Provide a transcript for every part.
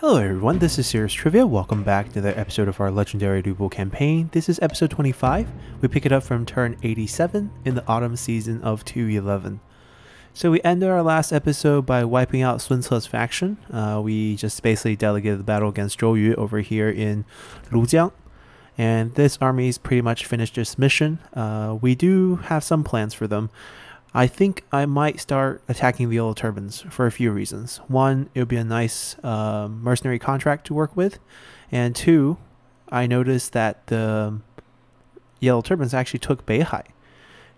Hello everyone, this is Serious Trivia. Welcome back to the episode of our Legendary Duel campaign. This is episode 25. We pick it up from turn 87 in the autumn season of 211. So we ended our last episode by wiping out Sun faction. Uh, we just basically delegated the battle against Zhou Yu over here in Lujiang. And this army's pretty much finished its mission. Uh, we do have some plans for them. I think I might start attacking the Yellow Turbans for a few reasons. One, it would be a nice uh, mercenary contract to work with, and two, I noticed that the Yellow Turbans actually took Beihai,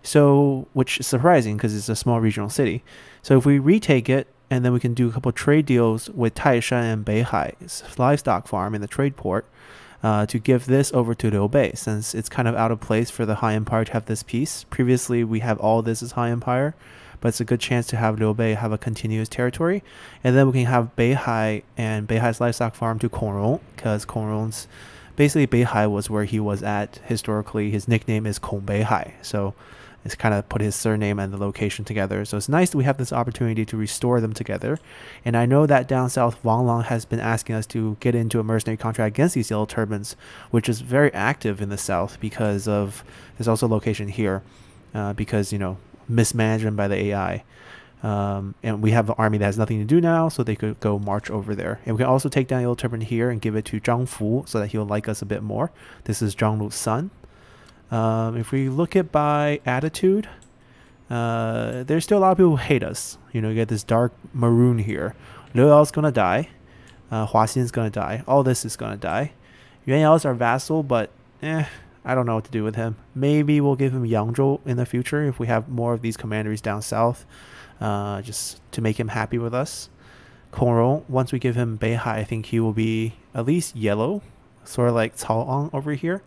so which is surprising because it's a small regional city. So if we retake it, and then we can do a couple trade deals with Taishan and Beihai's livestock farm in the trade port, uh, to give this over to Liu Bei since it's kind of out of place for the Han Empire to have this piece. Previously, we have all this as Han Empire, but it's a good chance to have Liu Bei have a continuous territory. And then we can have Beihai and Beihai's livestock farm to Kongrong because Kongrong's basically Beihai was where he was at historically. His nickname is Kong Beihai. So it's kind of put his surname and the location together. So it's nice that we have this opportunity to restore them together. And I know that down south, Wang Lang has been asking us to get into a mercenary contract against these yellow turbans, which is very active in the south because of there's also location here, uh, because you know mismanagement by the AI. Um, and we have an army that has nothing to do now, so they could go march over there. And we can also take down Yellow Turban here and give it to Zhang Fu so that he'll like us a bit more. This is Zhang Lu's son. Um, if we look at by attitude, uh, there's still a lot of people who hate us. You know, you get this dark maroon here. Liu Yao's gonna die. Uh, Hua Xin's gonna die. All this is gonna die. Yuan Yao is our vassal, but eh, I don't know what to do with him. Maybe we'll give him Yangzhou in the future if we have more of these commanderies down south, uh, just to make him happy with us. Kongrong, once we give him Beihai, I think he will be at least yellow, sort of like Cao Ang over here.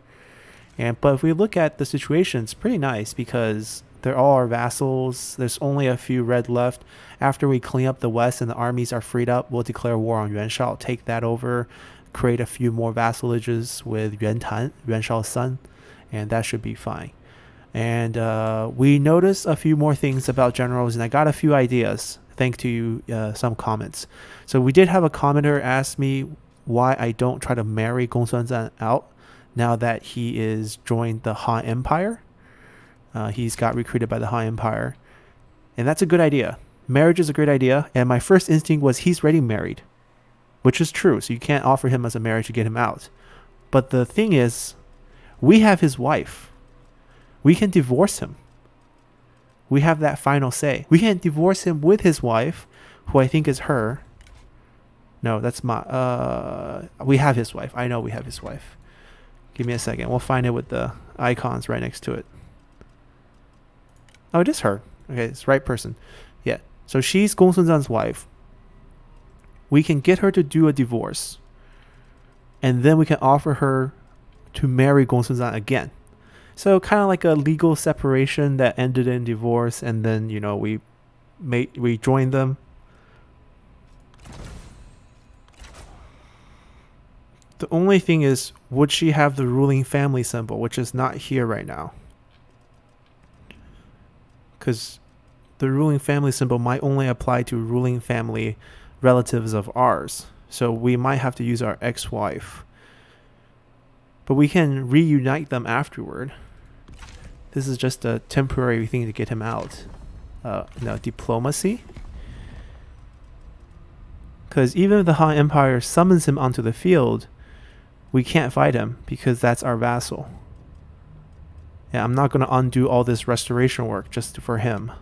And but if we look at the situation, it's pretty nice because they're all our vassals. There's only a few red left. After we clean up the west and the armies are freed up, we'll declare war on Yuan Shao, take that over, create a few more vassalages with Yuan Tan, Yuan Shao's son, and that should be fine. And uh, we noticed a few more things about generals, and I got a few ideas thanks to uh, some comments. So we did have a commenter ask me why I don't try to marry Gong Zan out now that he is joined the Han Empire. Uh, he's got recruited by the Han Empire. And that's a good idea. Marriage is a great idea. And my first instinct was he's already married, which is true. So you can't offer him as a marriage to get him out. But the thing is, we have his wife. We can divorce him. We have that final say. We can divorce him with his wife, who I think is her. No, that's my. Uh, we have his wife. I know we have his wife. Give me a second. We'll find it with the icons right next to it. Oh, it is her. Okay, it's the right person. Yeah. So she's Gong Sun wife. We can get her to do a divorce. And then we can offer her to marry Gong Sun again. So kind of like a legal separation that ended in divorce and then, you know, we made we joined them The only thing is, would she have the ruling family symbol, which is not here right now? Because the ruling family symbol might only apply to ruling family relatives of ours. So we might have to use our ex-wife. But we can reunite them afterward. This is just a temporary thing to get him out. Uh, no, diplomacy. Because even if the Han Empire summons him onto the field, we can't fight him because that's our vassal. Yeah, I'm not going to undo all this restoration work just for him.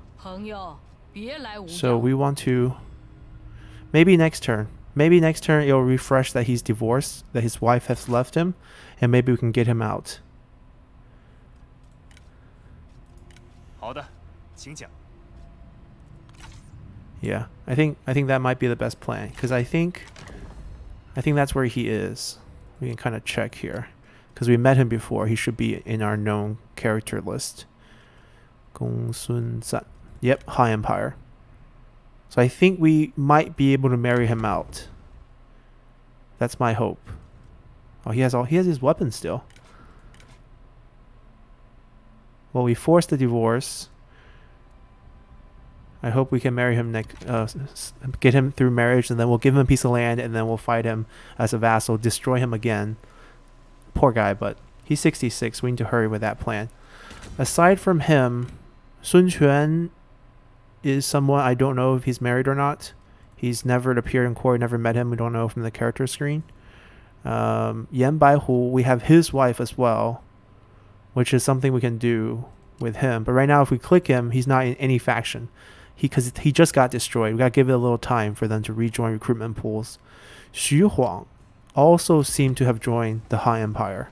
So we want to... Maybe next turn. Maybe next turn it'll refresh that he's divorced, that his wife has left him, and maybe we can get him out. Yeah, I think I think that might be the best plan because I think I think that's where he is we can kind of check here because we met him before. He should be in our known character list. Gong Sun Zan. Yep, Han Empire. So I think we might be able to marry him out. That's my hope. Oh, he has all he has his weapons still. Well, we forced the divorce. I hope we can marry him next, uh, get him through marriage, and then we'll give him a piece of land, and then we'll fight him as a vassal, destroy him again. Poor guy, but he's 66. We need to hurry with that plan. Aside from him, Sun Quan is someone I don't know if he's married or not. He's never appeared in court, never met him. We don't know from the character screen. Um, Yan Baihu, we have his wife as well, which is something we can do with him. But right now, if we click him, he's not in any faction. He because he just got destroyed. We gotta give it a little time for them to rejoin recruitment pools. Xu Huang also seemed to have joined the Han Empire.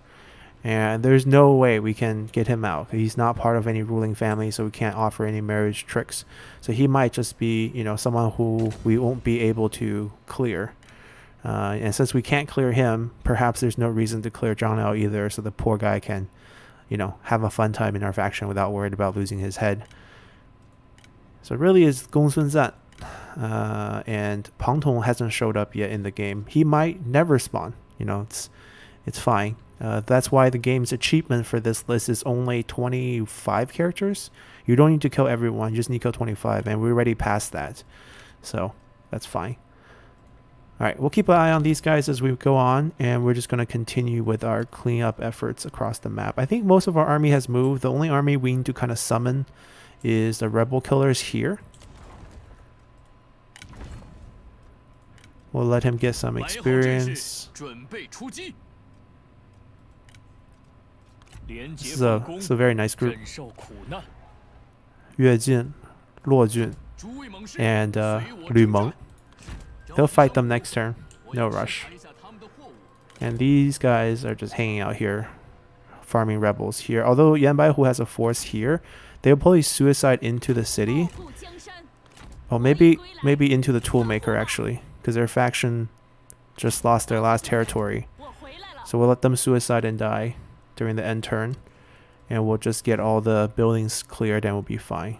And there's no way we can get him out. He's not part of any ruling family, so we can't offer any marriage tricks. So he might just be, you know, someone who we won't be able to clear. Uh, and since we can't clear him, perhaps there's no reason to clear Zhang Liao either, so the poor guy can, you know, have a fun time in our faction without worried about losing his head. So really is Gongsun Zan. Uh, and Pang Tong hasn't showed up yet in the game. He might never spawn. You know, it's it's fine. Uh, that's why the game's achievement for this list is only 25 characters. You don't need to kill everyone, you just need to kill 25, and we're already past that. So, that's fine. Alright, we'll keep an eye on these guys as we go on, and we're just going to continue with our cleanup efforts across the map. I think most of our army has moved. The only army we need to kind of summon is the rebel killers here. We'll let him get some experience. This is a, this a very nice group. Yue Jin, Luo Jun, and uh, Lu Meng. They'll fight them next turn. No rush. And these guys are just hanging out here, farming rebels here. Although Yanbai who has a force here, they'll probably suicide into the city. Oh, maybe maybe into the toolmaker actually, because their faction just lost their last territory. So we'll let them suicide and die during the end turn. And we'll just get all the buildings cleared and we'll be fine.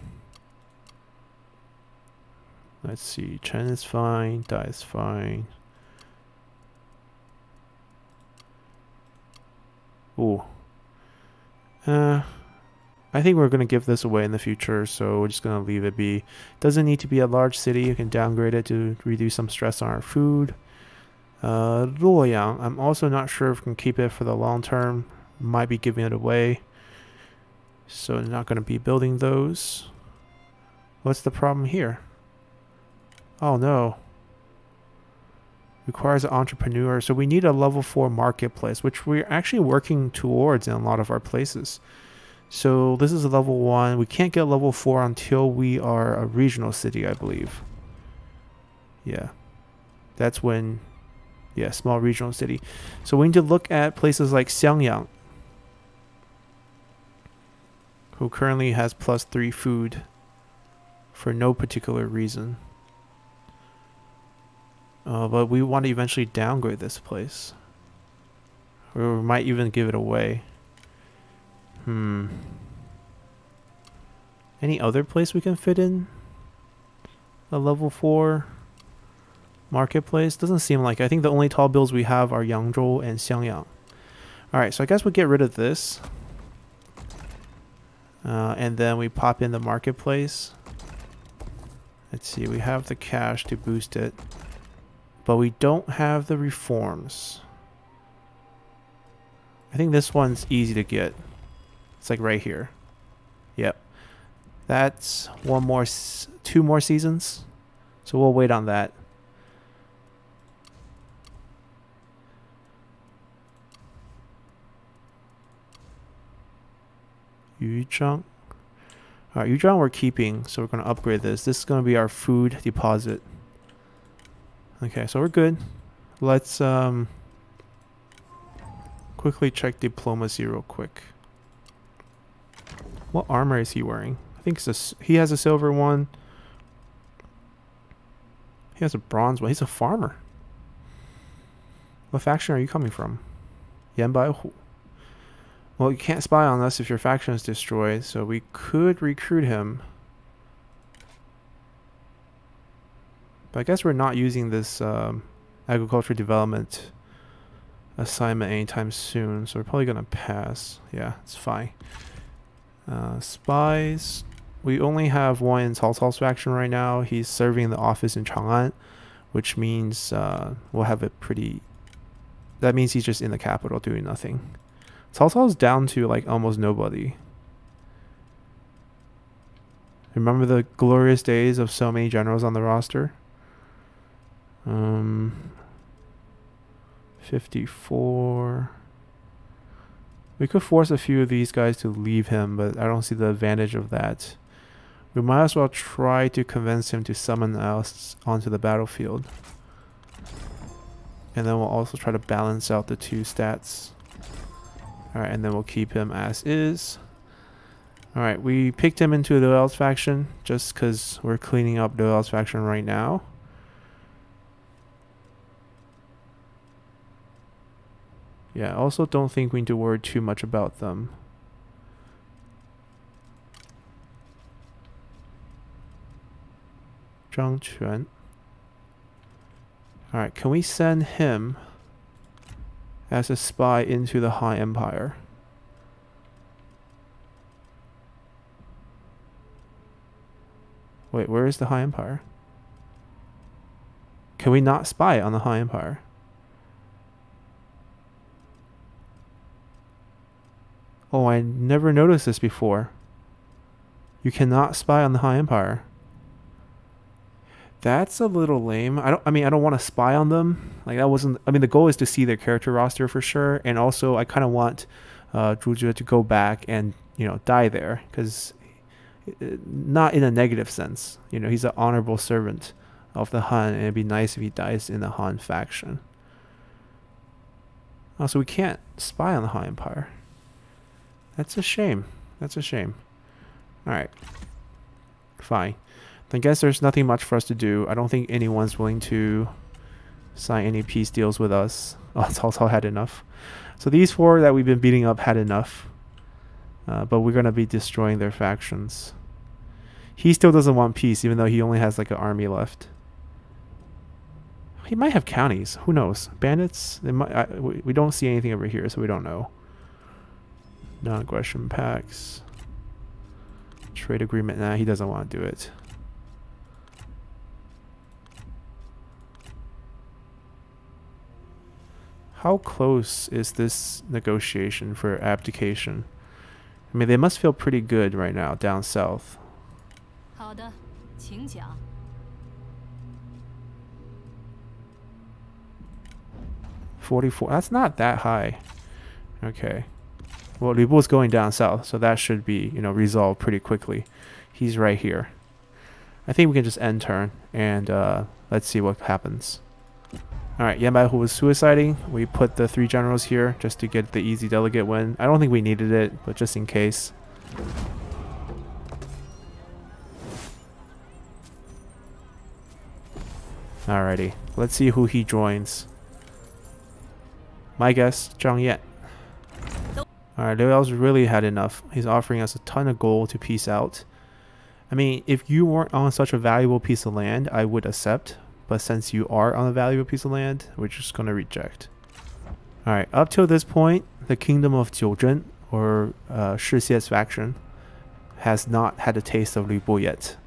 Let's see, Chen is fine, Dai is fine. Ooh. Uh, I think we're going to give this away in the future, so we're just going to leave it be. Doesn't need to be a large city. You can downgrade it to reduce some stress on our food. Uh, Luoyang, I'm also not sure if we can keep it for the long term might be giving it away. So not going to be building those. What's the problem here? Oh no. Requires an entrepreneur. So we need a level 4 marketplace, which we're actually working towards in a lot of our places. So this is a level 1. We can't get level 4 until we are a regional city, I believe. Yeah. That's when... Yeah, small regional city. So we need to look at places like Xiangyang who currently has plus 3 food for no particular reason. Uh, but we want to eventually downgrade this place. Or we might even give it away. Hmm. Any other place we can fit in? A level 4 marketplace? Doesn't seem like. I think the only tall bills we have are Yangzhou and Xiangyang. Alright, so I guess we'll get rid of this. Uh, and then we pop in the marketplace. Let's see, we have the cash to boost it. But we don't have the reforms. I think this one's easy to get. It's like right here. Yep. That's one more, two more seasons. So we'll wait on that. Yuzhang. Alright, Yuzhang we're keeping, so we're going to upgrade this. This is going to be our food deposit. Okay, so we're good. Let's um, quickly check diplomacy real quick. What armor is he wearing? I think a, he has a silver one. He has a bronze one. He's a farmer. What faction are you coming from? Yanbai well, you can't spy on us if your faction is destroyed, so we could recruit him. But I guess we're not using this um, agriculture development assignment anytime soon, so we're probably going to pass. Yeah, it's fine. Uh, spies. we only have one in Cao Cao's faction right now. He's serving the office in Chang'an, which means uh, we'll have a pretty... That means he's just in the capital doing nothing. Cao Cao's down to like almost nobody. Remember the glorious days of so many generals on the roster? Um, 54... We could force a few of these guys to leave him, but I don't see the advantage of that. We might as well try to convince him to summon us onto the battlefield. And then we'll also try to balance out the two stats. Alright, and then we'll keep him as is. Alright, we picked him into the Elves faction just because we're cleaning up the Elves faction right now. Yeah, also don't think we need to worry too much about them. Zhang Quan. Alright, can we send him as a spy into the Han Empire? Wait, where is the Han Empire? Can we not spy on the Han Empire? Oh, I never noticed this before. You cannot spy on the Han Empire. That's a little lame. I don't. I mean, I don't want to spy on them. Like that wasn't. I mean, the goal is to see their character roster for sure, and also I kind of want uh, to go back and you know die there because uh, not in a negative sense. You know, he's an honorable servant of the Han, and it'd be nice if he dies in the Han faction. Also, we can't spy on the Han Empire. That's a shame. That's a shame. Alright. Fine. I guess there's nothing much for us to do. I don't think anyone's willing to sign any peace deals with us. Oh, it's also had enough. So these four that we've been beating up had enough. Uh, but we're going to be destroying their factions. He still doesn't want peace, even though he only has like an army left. He might have counties. Who knows? Bandits? They might, I, we don't see anything over here, so we don't know. Non-aggression pacts. Trade agreement. Nah, he doesn't want to do it. How close is this negotiation for abdication? I mean, they must feel pretty good right now down south. 好的，请讲. Forty-four. That's not that high. Okay. Well, Lu is going down south, so that should be, you know, resolved pretty quickly. He's right here. I think we can just end turn, and uh, let's see what happens. Alright, Yan who was suiciding. We put the three generals here just to get the easy delegate win. I don't think we needed it, but just in case. Alrighty, let's see who he joins. My guess, Zhang Yan. Alright, Liu Yao's really had enough. He's offering us a ton of gold to peace out. I mean, if you weren't on such a valuable piece of land, I would accept. But since you are on a valuable piece of land, we're just going to reject. Alright, up till this point, the kingdom of Jiuzhen, or uh, Shi Xie's faction, has not had a taste of Lu Bu yet.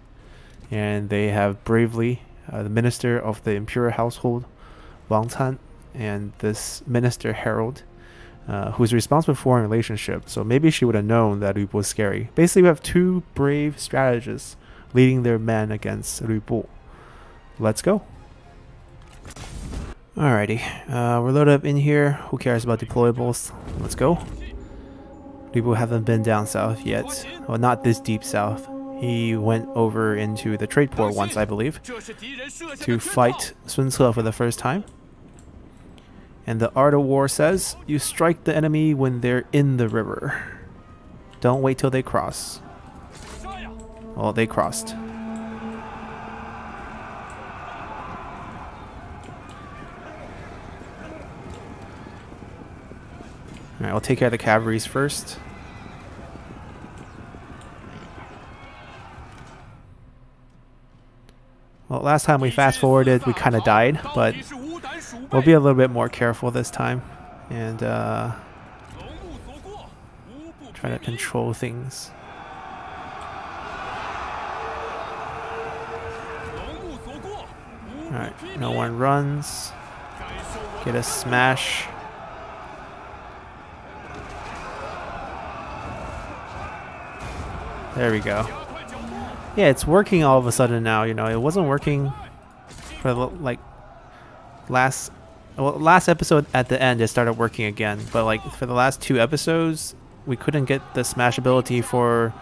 And they have bravely, uh, the minister of the imperial household, Wang Can, and this minister Herald, uh, who's responsible for foreign relationship. So maybe she would have known that Lu Bu was scary. Basically, we have two brave strategists leading their men against Lu Bu. Let's go. Alrighty, uh, we're loaded up in here. Who cares about deployables? Let's go. Lu Bu haven't been down south yet. Well, not this deep south. He went over into the trade port once, I believe, to fight Sun Ce for the first time. And the art of war says, you strike the enemy when they're in the river. Don't wait till they cross. Well, they crossed. Alright, I'll take care of the cavalries first. Well, last time we fast forwarded, we kind of died, but We'll be a little bit more careful this time and uh, try to control things. Alright, no one runs. Get a smash. There we go. Yeah, it's working all of a sudden now, you know. It wasn't working for like last well, last episode at the end it started working again, but like for the last two episodes we couldn't get the smash ability for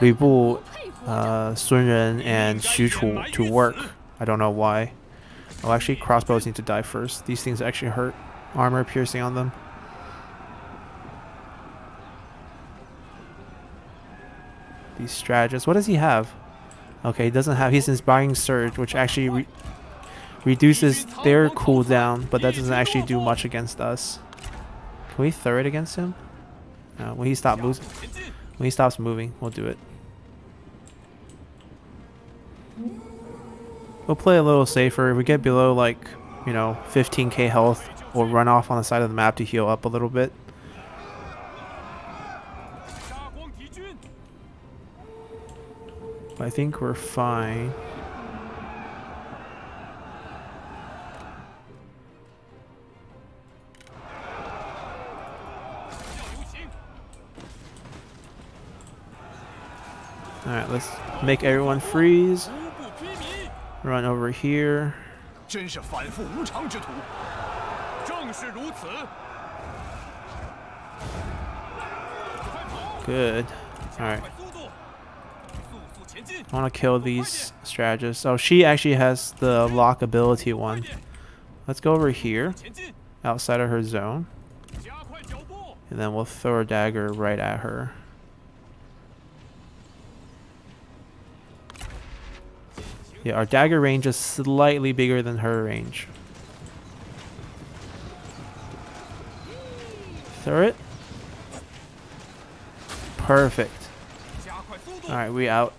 Lu Bu, uh, Sun Ren, and Xu Chu to work. I don't know why. Oh, actually, crossbows need to die first. These things actually hurt armor piercing on them. These strategists. What does he have? Okay, he doesn't have. He's inspiring surge, which actually reduces their cooldown, but that doesn't actually do much against us. Can we throw it against him? No, when he stops moving, when he stops moving, we'll do it. We'll play a little safer. If we get below like, you know, 15k health, we'll run off on the side of the map to heal up a little bit. I think we're fine. Alright, let's make everyone freeze. Run over here. Good. Alright. I want to kill these strategists. Oh, she actually has the lock ability one. Let's go over here. Outside of her zone. And then we'll throw a dagger right at her. Yeah, our dagger range is slightly bigger than her range. Throw it. Perfect. Alright, we out.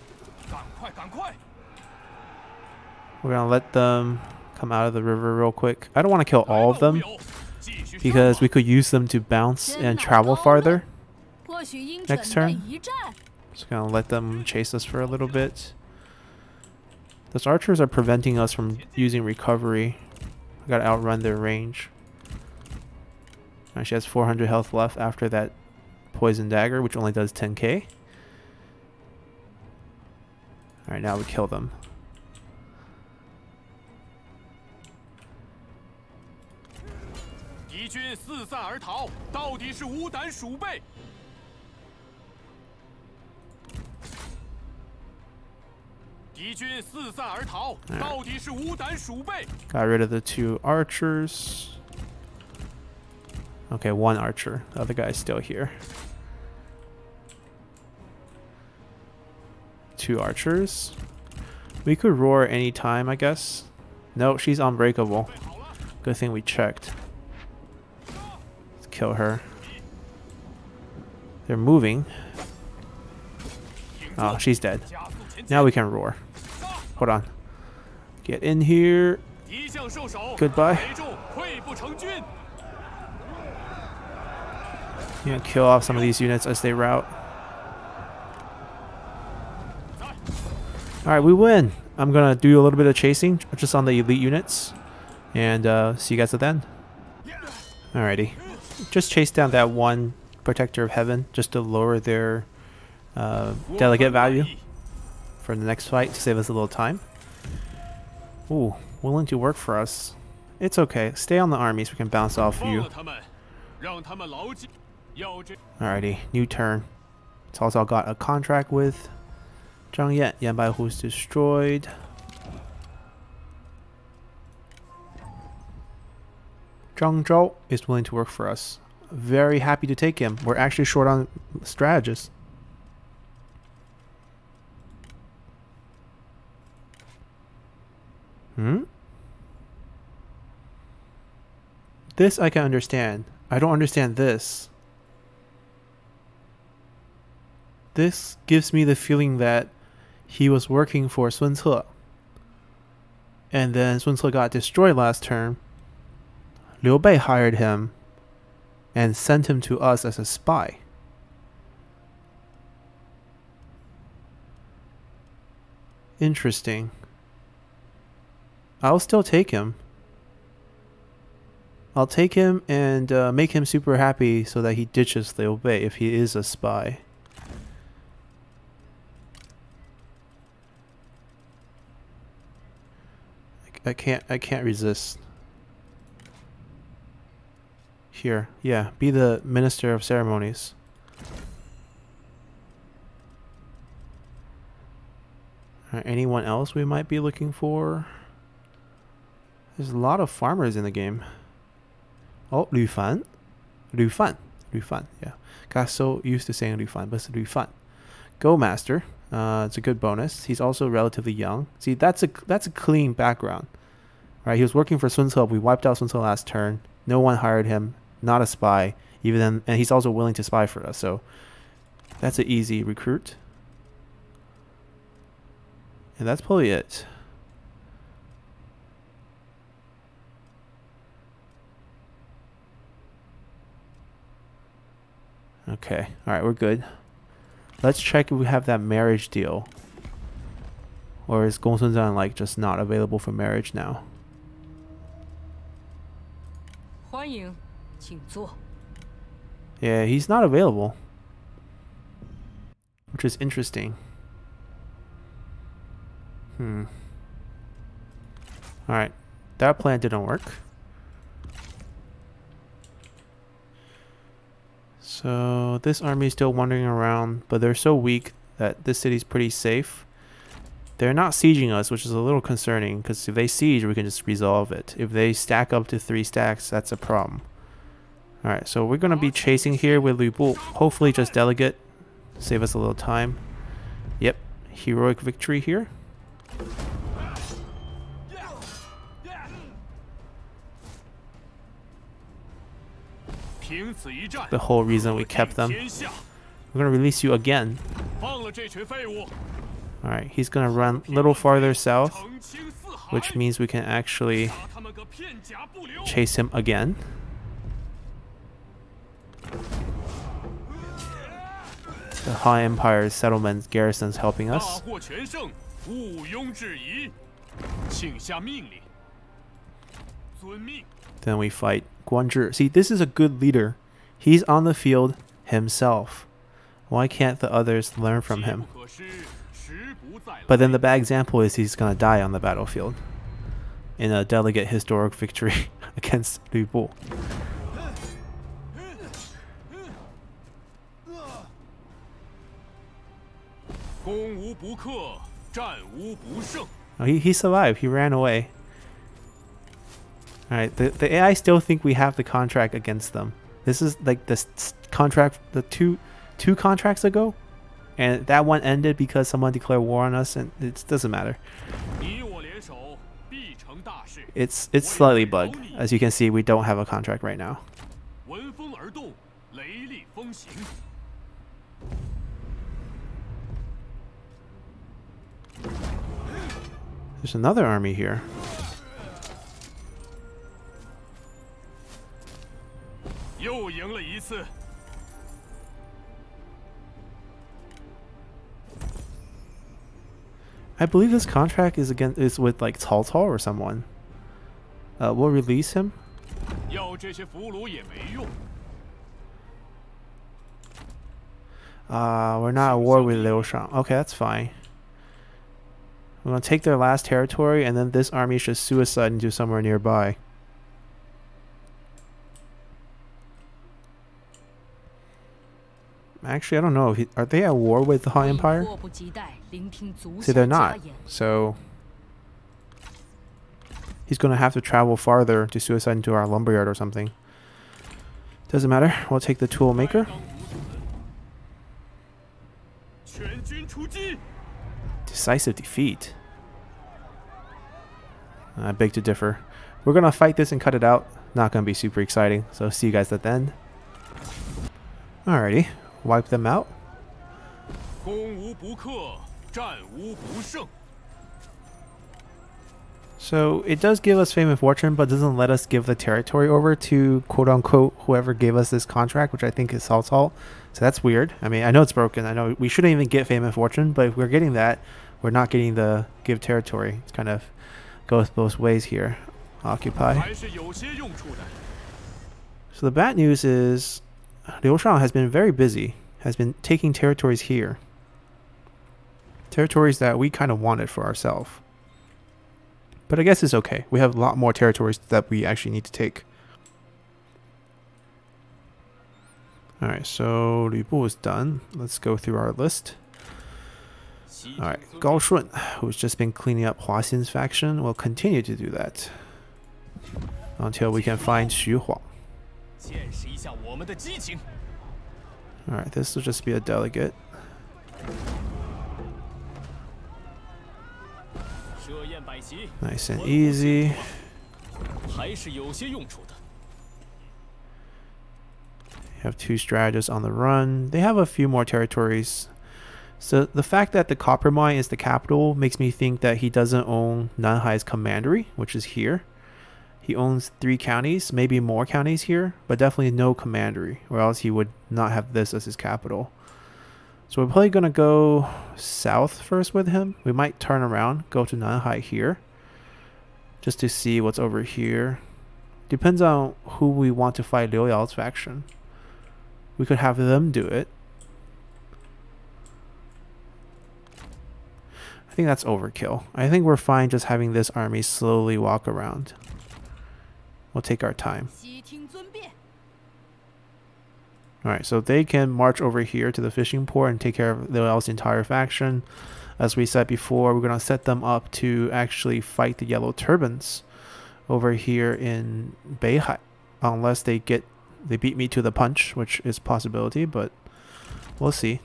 We're gonna let them come out of the river real quick. I don't want to kill all of them because we could use them to bounce and travel farther next turn. Just gonna let them chase us for a little bit. Those archers are preventing us from using recovery. I gotta outrun their range. she has 400 health left after that poison dagger, which only does 10k. Alright, now we kill them. Got rid of the two archers. Okay, one archer. The other guy's still here. Two archers. We could roar any time, I guess. No, she's unbreakable. Good thing we checked. Let's kill her. They're moving. Oh, she's dead. Now we can roar. Hold on. Get in here. Goodbye. You know, kill off some of these units as they route. Alright, we win. I'm going to do a little bit of chasing just on the elite units. And uh, see you guys at the end. Alrighty. Just chase down that one Protector of Heaven just to lower their uh, delegate value for the next fight to save us a little time. Ooh, willing to work for us. It's okay. Stay on the army so we can bounce off you. Alrighty, new turn. Cao got a contract with Zhang Yan. Yan Baihu's destroyed. Zhang Zhao is willing to work for us. Very happy to take him. We're actually short on strategists. Hmm? This I can understand. I don't understand this. This gives me the feeling that he was working for Sun Ce. And then Sun Ce got destroyed last term. Liu Bei hired him and sent him to us as a spy. Interesting. I'll still take him. I'll take him and uh, make him super happy so that he ditches Liu Bei if he is a spy. I can't I can't resist. Here, yeah, be the minister of ceremonies. anyone else we might be looking for? There's a lot of farmers in the game. Oh, Lu Fan. Lu Fan. Lu Fan, yeah. Got so used to saying Lu Fan, but it's Lu Fan. Go Master. Uh, it's a good bonus. He's also relatively young. See, that's a that's a clean background. Right? He was working for Sun Ce. We wiped out Sun Ce last turn. No one hired him. Not a spy. Even then, and he's also willing to spy for us. So that's an easy recruit. And that's probably it. Okay. Alright, we're good. Let's check if we have that marriage deal. Or is Gong Sun Zhan like just not available for marriage now? Yeah, he's not available. Which is interesting. Hmm. Alright. That plan didn't work. So this army is still wandering around, but they're so weak that this city's pretty safe. They're not sieging us, which is a little concerning, because if they siege, we can just resolve it. If they stack up to three stacks, that's a problem. Alright, so we're going to be chasing here with Lu Bu. Hopefully just delegate. Save us a little time. Yep, heroic victory here. The whole reason we kept them. We're gonna release you again. Alright, he's gonna run a little farther south, which means we can actually chase him again. The Han Empire settlement garrisons helping us. Then we fight Guanzhi. See, this is a good leader. He's on the field himself. Why can't the others learn from him? But then the bad example is he's going to die on the battlefield in a delegate historic victory against Lu Bu. Oh, he, he survived. He ran away. Alright, the, the AI still think we have the contract against them. This is like the contract, the two two contracts ago, and that one ended because someone declared war on us, and it doesn't matter. It's it's slightly bugged. As you can see, we don't have a contract right now. There's another army here. I believe this contract is again is with like Cao Cao or someone. Uh, we'll release him. Uh, we're not at war with Liu Shang. Okay, that's fine. We're gonna take their last territory, and then this army should suicide into somewhere nearby. Actually, I don't know. He, are they at war with the Han Empire? See, they're not. So he's going to have to travel farther to suicide into our lumberyard or something. Doesn't matter. We'll take the tool maker. Decisive defeat. I beg to differ. We're going to fight this and cut it out. Not going to be super exciting. So see you guys at the end. Alrighty wipe them out. So it does give us fame and fortune, but doesn't let us give the territory over to quote unquote whoever gave us this contract, which I think is Cao Cao. So that's weird. I mean, I know it's broken. I know we shouldn't even get fame and fortune, but if we're getting that, we're not getting the give territory. It's kind of goes both ways here. Occupy. So the bad news is Liu Shang has been very busy, has been taking territories here. Territories that we kind of wanted for ourselves. But I guess it's okay. We have a lot more territories that we actually need to take. Alright, so Lu Bu is done. Let's go through our list. Alright, Gao Shun, who's just been cleaning up Hua Xin's faction, will continue to do that. Until we can find Xu Huang. Alright, this will just be a delegate. Nice and easy. have two strategists on the run. They have a few more territories. So the fact that the copper mine is the capital makes me think that he doesn't own Nanhai's commandery, which is here. He owns three counties, maybe more counties here, but definitely no commandery, or else he would not have this as his capital. So we're probably going to go south first with him. We might turn around, go to Nanhai here, just to see what's over here. Depends on who we want to fight Liu Yao's faction. We could have them do it. I think that's overkill. I think we're fine just having this army slowly walk around. We'll take our time. Alright, so they can march over here to the fishing port and take care of the entire faction. As we said before, we're going to set them up to actually fight the Yellow Turbans over here in Beihai. Unless they get they beat me to the punch, which is possibility, but we'll see.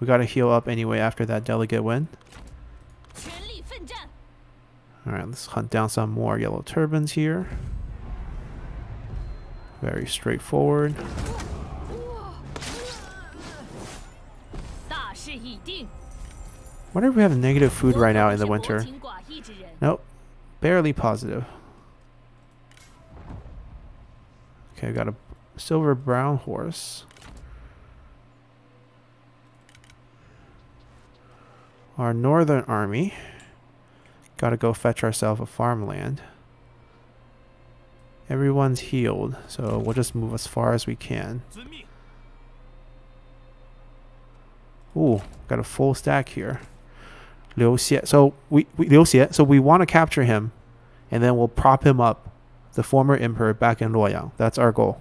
We got to heal up anyway after that delegate win. Alright, let's hunt down some more Yellow Turbans here. Very straightforward. wonder if we have negative food right now in the winter. Nope. Barely positive. Okay, I got a silver brown horse. Our northern army. Gotta go fetch ourselves a farmland. Everyone's healed, so we'll just move as far as we can. Ooh, got a full stack here. Liu Xie. So we, we Liu Xie. So we want to capture him, and then we'll prop him up, the former emperor back in Luoyang. That's our goal.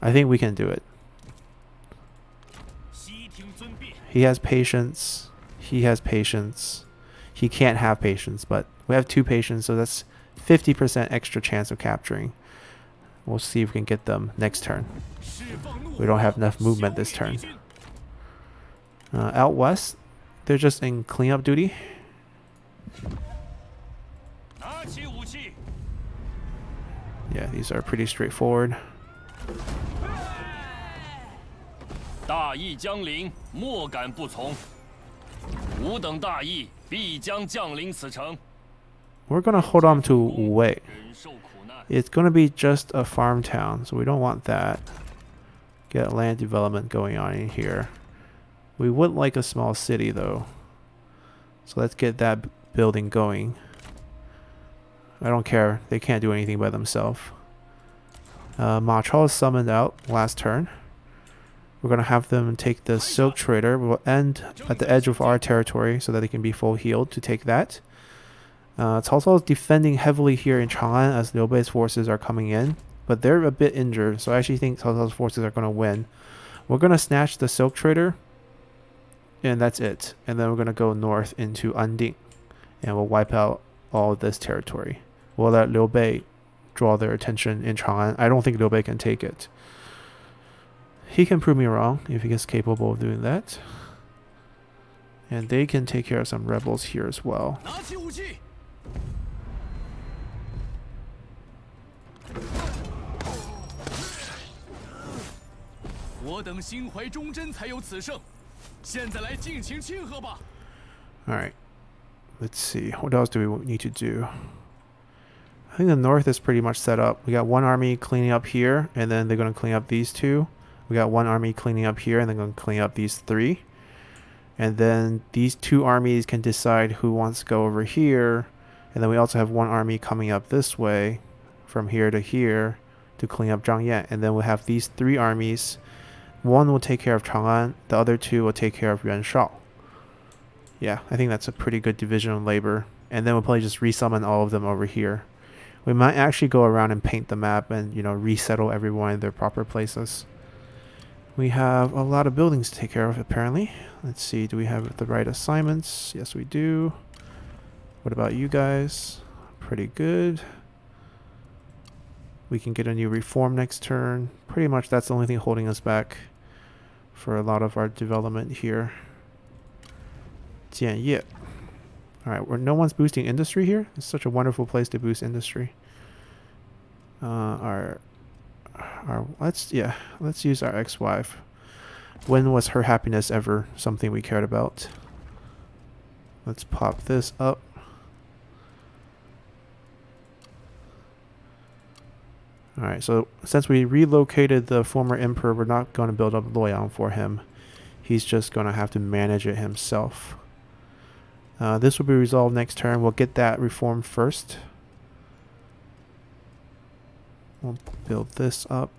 I think we can do it. He has patience. He has patience. He can't have patience, but we have two patients, so that's 50% extra chance of capturing. We'll see if we can get them next turn. We don't have enough movement this turn. Uh, out west, they're just in cleanup duty. Yeah, these are pretty straightforward. We're gonna hold on to Wei. It's gonna be just a farm town, so we don't want that. Get land development going on in here. We would like a small city though. So let's get that building going. I don't care. They can't do anything by themselves. Uh, Ma Chao is summoned out last turn. We're going to have them take the Silk Trader. We'll end at the edge of our territory so that they can be full healed to take that. Uh, Cao Cao is defending heavily here in Chang'an as Liu Bei's forces are coming in. But they're a bit injured, so I actually think Cao Cao's forces are going to win. We're going to snatch the Silk Trader and that's it. And then we're going to go north into Anding, and we'll wipe out all this territory. We'll let Liu Bei draw their attention in Chang'an. I don't think Liu Bei can take it. He can prove me wrong if he is capable of doing that. And they can take care of some rebels here as well. 我等心怀忠贞，才有此胜。Alright. Let's see. What else do we need to do? I think the north is pretty much set up. We got one army cleaning up here, and then they're going to clean up these two. We got one army cleaning up here, and they're going to clean up these three. And then these two armies can decide who wants to go over here And then we also have one army coming up this way from here to here to clean up Zhangyan. And then we'll have these three armies. One will take care of Chang'an, the other two will take care of Yuan Shao. Yeah, I think that's a pretty good division of labor. And then we'll probably just resummon all of them over here. We might actually go around and paint the map and, you know, resettle everyone in their proper places. We have a lot of buildings to take care of, apparently. Let's see, do we have the right assignments? Yes, we do. What about you guys? Pretty good. We can get a new reform next turn. Pretty much that's the only thing holding us back for a lot of our development here. Jianye. Alright, where no one's boosting industry here. It's such a wonderful place to boost industry. Uh, our, our, let's, yeah, let's use our ex-wife. When was her happiness ever something we cared about? Let's pop this up. Alright, so since we relocated the former emperor, we're not going to build up Luoyang for him. He's just going to have to manage it himself. Uh, this will be resolved next turn. We'll get that reform first. We'll build this up.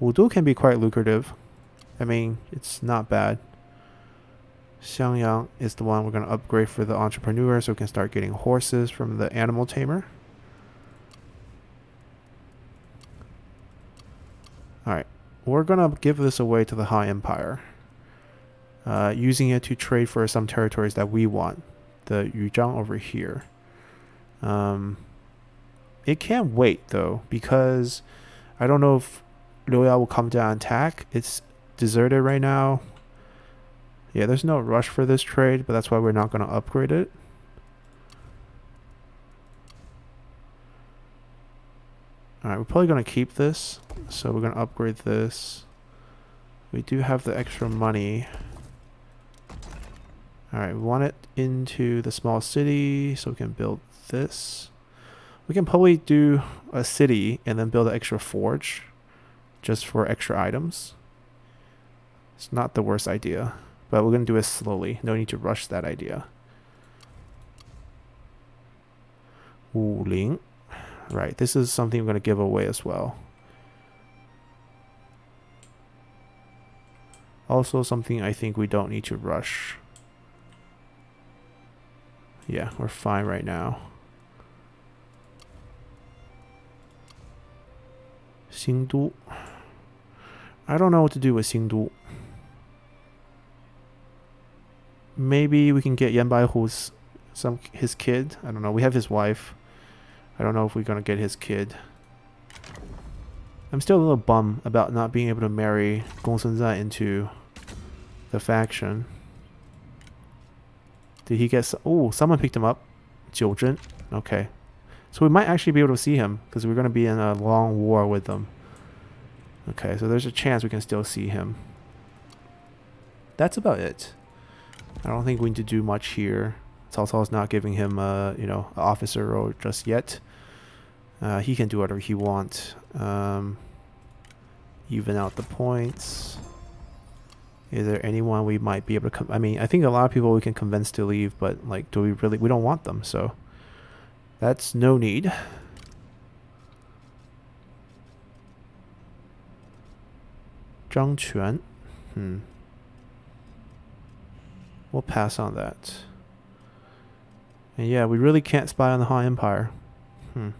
Wudu can be quite lucrative. I mean, it's not bad. Xiangyang is the one we're going to upgrade for the entrepreneur so we can start getting horses from the animal tamer. Alright, we're going to give this away to the Han Empire. Uh, using it to trade for some territories that we want. The Yuzhang over here. Um, it can't wait though, because I don't know if Luoyang will come down and attack. It's deserted right now. Yeah, there's no rush for this trade, but that's why we're not going to upgrade it. Alright, we're probably going to keep this. So we're going to upgrade this. We do have the extra money. Alright, we want it into the small city so we can build this. We can probably do a city and then build an extra forge just for extra items. It's not the worst idea, but we're going to do it slowly. No need to rush that idea. Wuling. Right, this is something I'm going to give away as well. Also something I think we don't need to rush. Yeah, we're fine right now. Xingdu. I don't know what to do with Xingdu. Maybe we can get Yan Baihu's some his kid. I don't know. We have his wife. I don't know if we're gonna get his kid. I'm still a little bummed about not being able to marry Gong Sunzai into the faction. Did he get... Oh, someone picked him up. Jiuzhen. Okay. So we might actually be able to see him because we're going to be in a long war with them. Okay, so there's a chance we can still see him. That's about it. I don't think we need to do much here. Cao Cao is not giving him a, you know, officer role just yet. Uh, he can do whatever he wants. Um, even out the points. Is there anyone we might be able to? I mean, I think a lot of people we can convince to leave, but like, do we really? We don't want them, so that's no need. Zhang Quan. Hmm. We'll pass on that. And yeah, we really can't spy on the Han Empire. Hmm.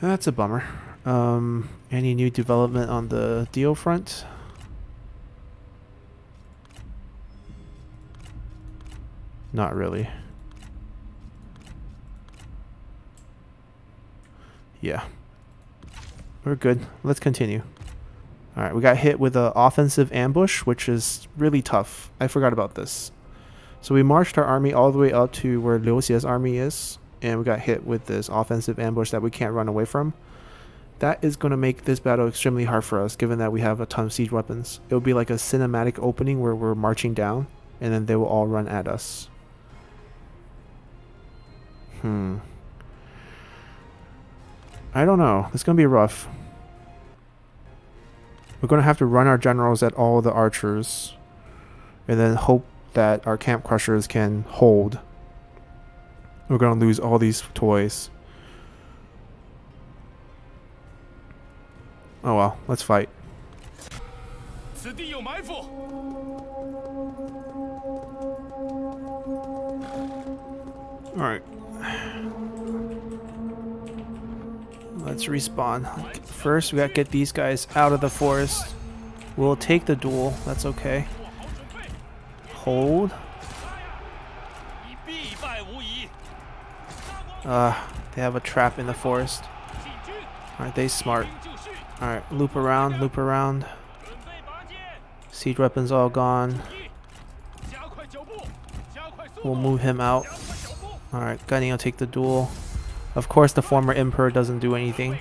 That's a bummer. Um, any new development on the deal front? Not really. Yeah. We're good. Let's continue. Alright, we got hit with an offensive ambush, which is really tough. I forgot about this. So we marched our army all the way up to where Liu Xie's army is, and we got hit with this offensive ambush that we can't run away from. That is going to make this battle extremely hard for us, given that we have a ton of siege weapons. It will be like a cinematic opening where we're marching down, and then they will all run at us. Hmm. I don't know. It's going to be rough. We're going to have to run our generals at all the archers. And then hope that our camp crushers can hold We're gonna lose all these toys. Oh well, let's fight. Alright. Let's respawn. First, we gotta get these guys out of the forest. We'll take the duel. That's okay. Hold. Uh, they have a trap in the forest. Aren't they smart? Alright, loop around, loop around. Siege weapons all gone. We'll move him out. Alright, Gan Ning will take the duel. Of course the former Emperor doesn't do anything.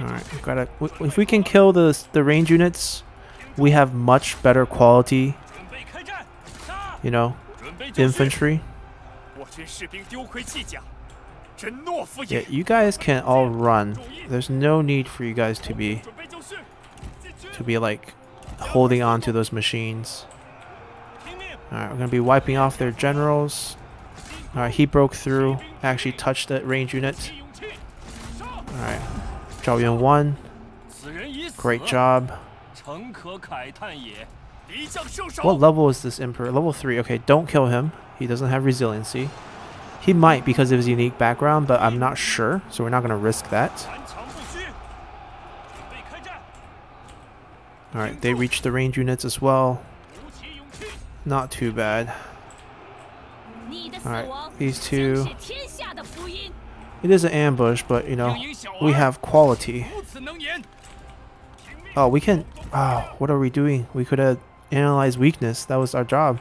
Alright, gotta if we can kill the the range units, we have much better quality you know, infantry. Yeah, you guys can all run. There's no need for you guys to be to be like holding on to those machines. Alright, we're gonna be wiping off their generals. Alright, he broke through, actually touched the range unit. Alright. Zhao Yun won. Great job. What level is this Emperor? Level 3. Okay, don't kill him. He doesn't have resiliency. He might because of his unique background, but I'm not sure, so we're not going to risk that. Alright, they reached the range units as well. Not too bad. Alright, these two. It is an ambush, but you know, we have quality. Oh, we can... Oh, what are we doing? We could have analyzed weakness. That was our job.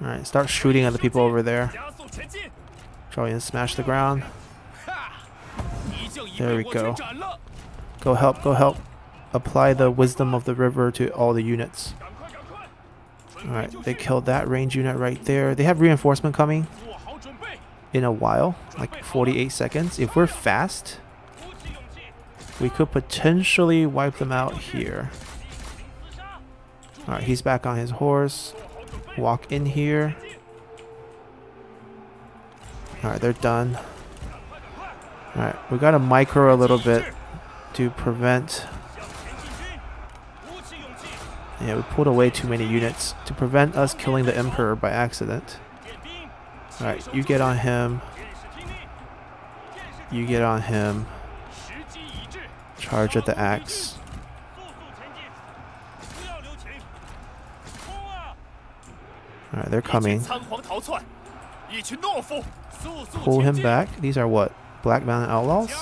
Alright, start shooting at the people over there. Try and smash the ground. There we go. Go help, go help. Apply the wisdom of the river to all the units. Alright, they killed that range unit right there. They have reinforcement coming in a while, like 48 seconds. If we're fast, we could potentially wipe them out here. Alright, he's back on his horse. Walk in here. Alright, they're done. Alright, we gotta micro a little bit to prevent... Yeah, we pulled away too many units to prevent us killing the Emperor by accident. Alright, you get on him. You get on him. Charge at the axe. Alright, they're coming. Pull him back. These are what? Black Mountain Outlaws?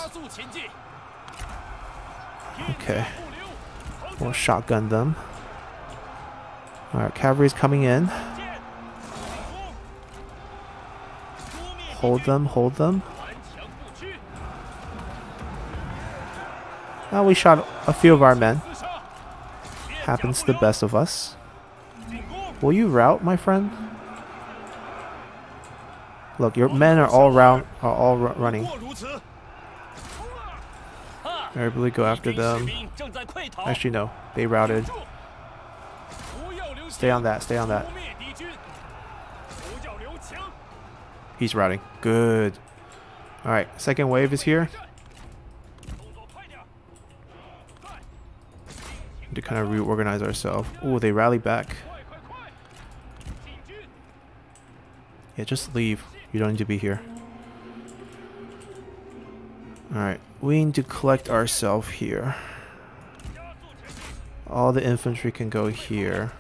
Okay. We'll shotgun them. Alright, cavalry's coming in. Hold them, hold them. Well, we shot a few of our men. Happens to the best of us. Will you route, my friend? Look, your men are all round, are all running. Everybody go after them. Actually, no. They routed. Stay on that. Stay on that. He's routing. Good. Alright, second wave is here. To kind of reorganize ourselves. Oh, they rally back. Yeah, just leave. You don't need to be here. Alright, we need to collect ourselves here. All the infantry can go here.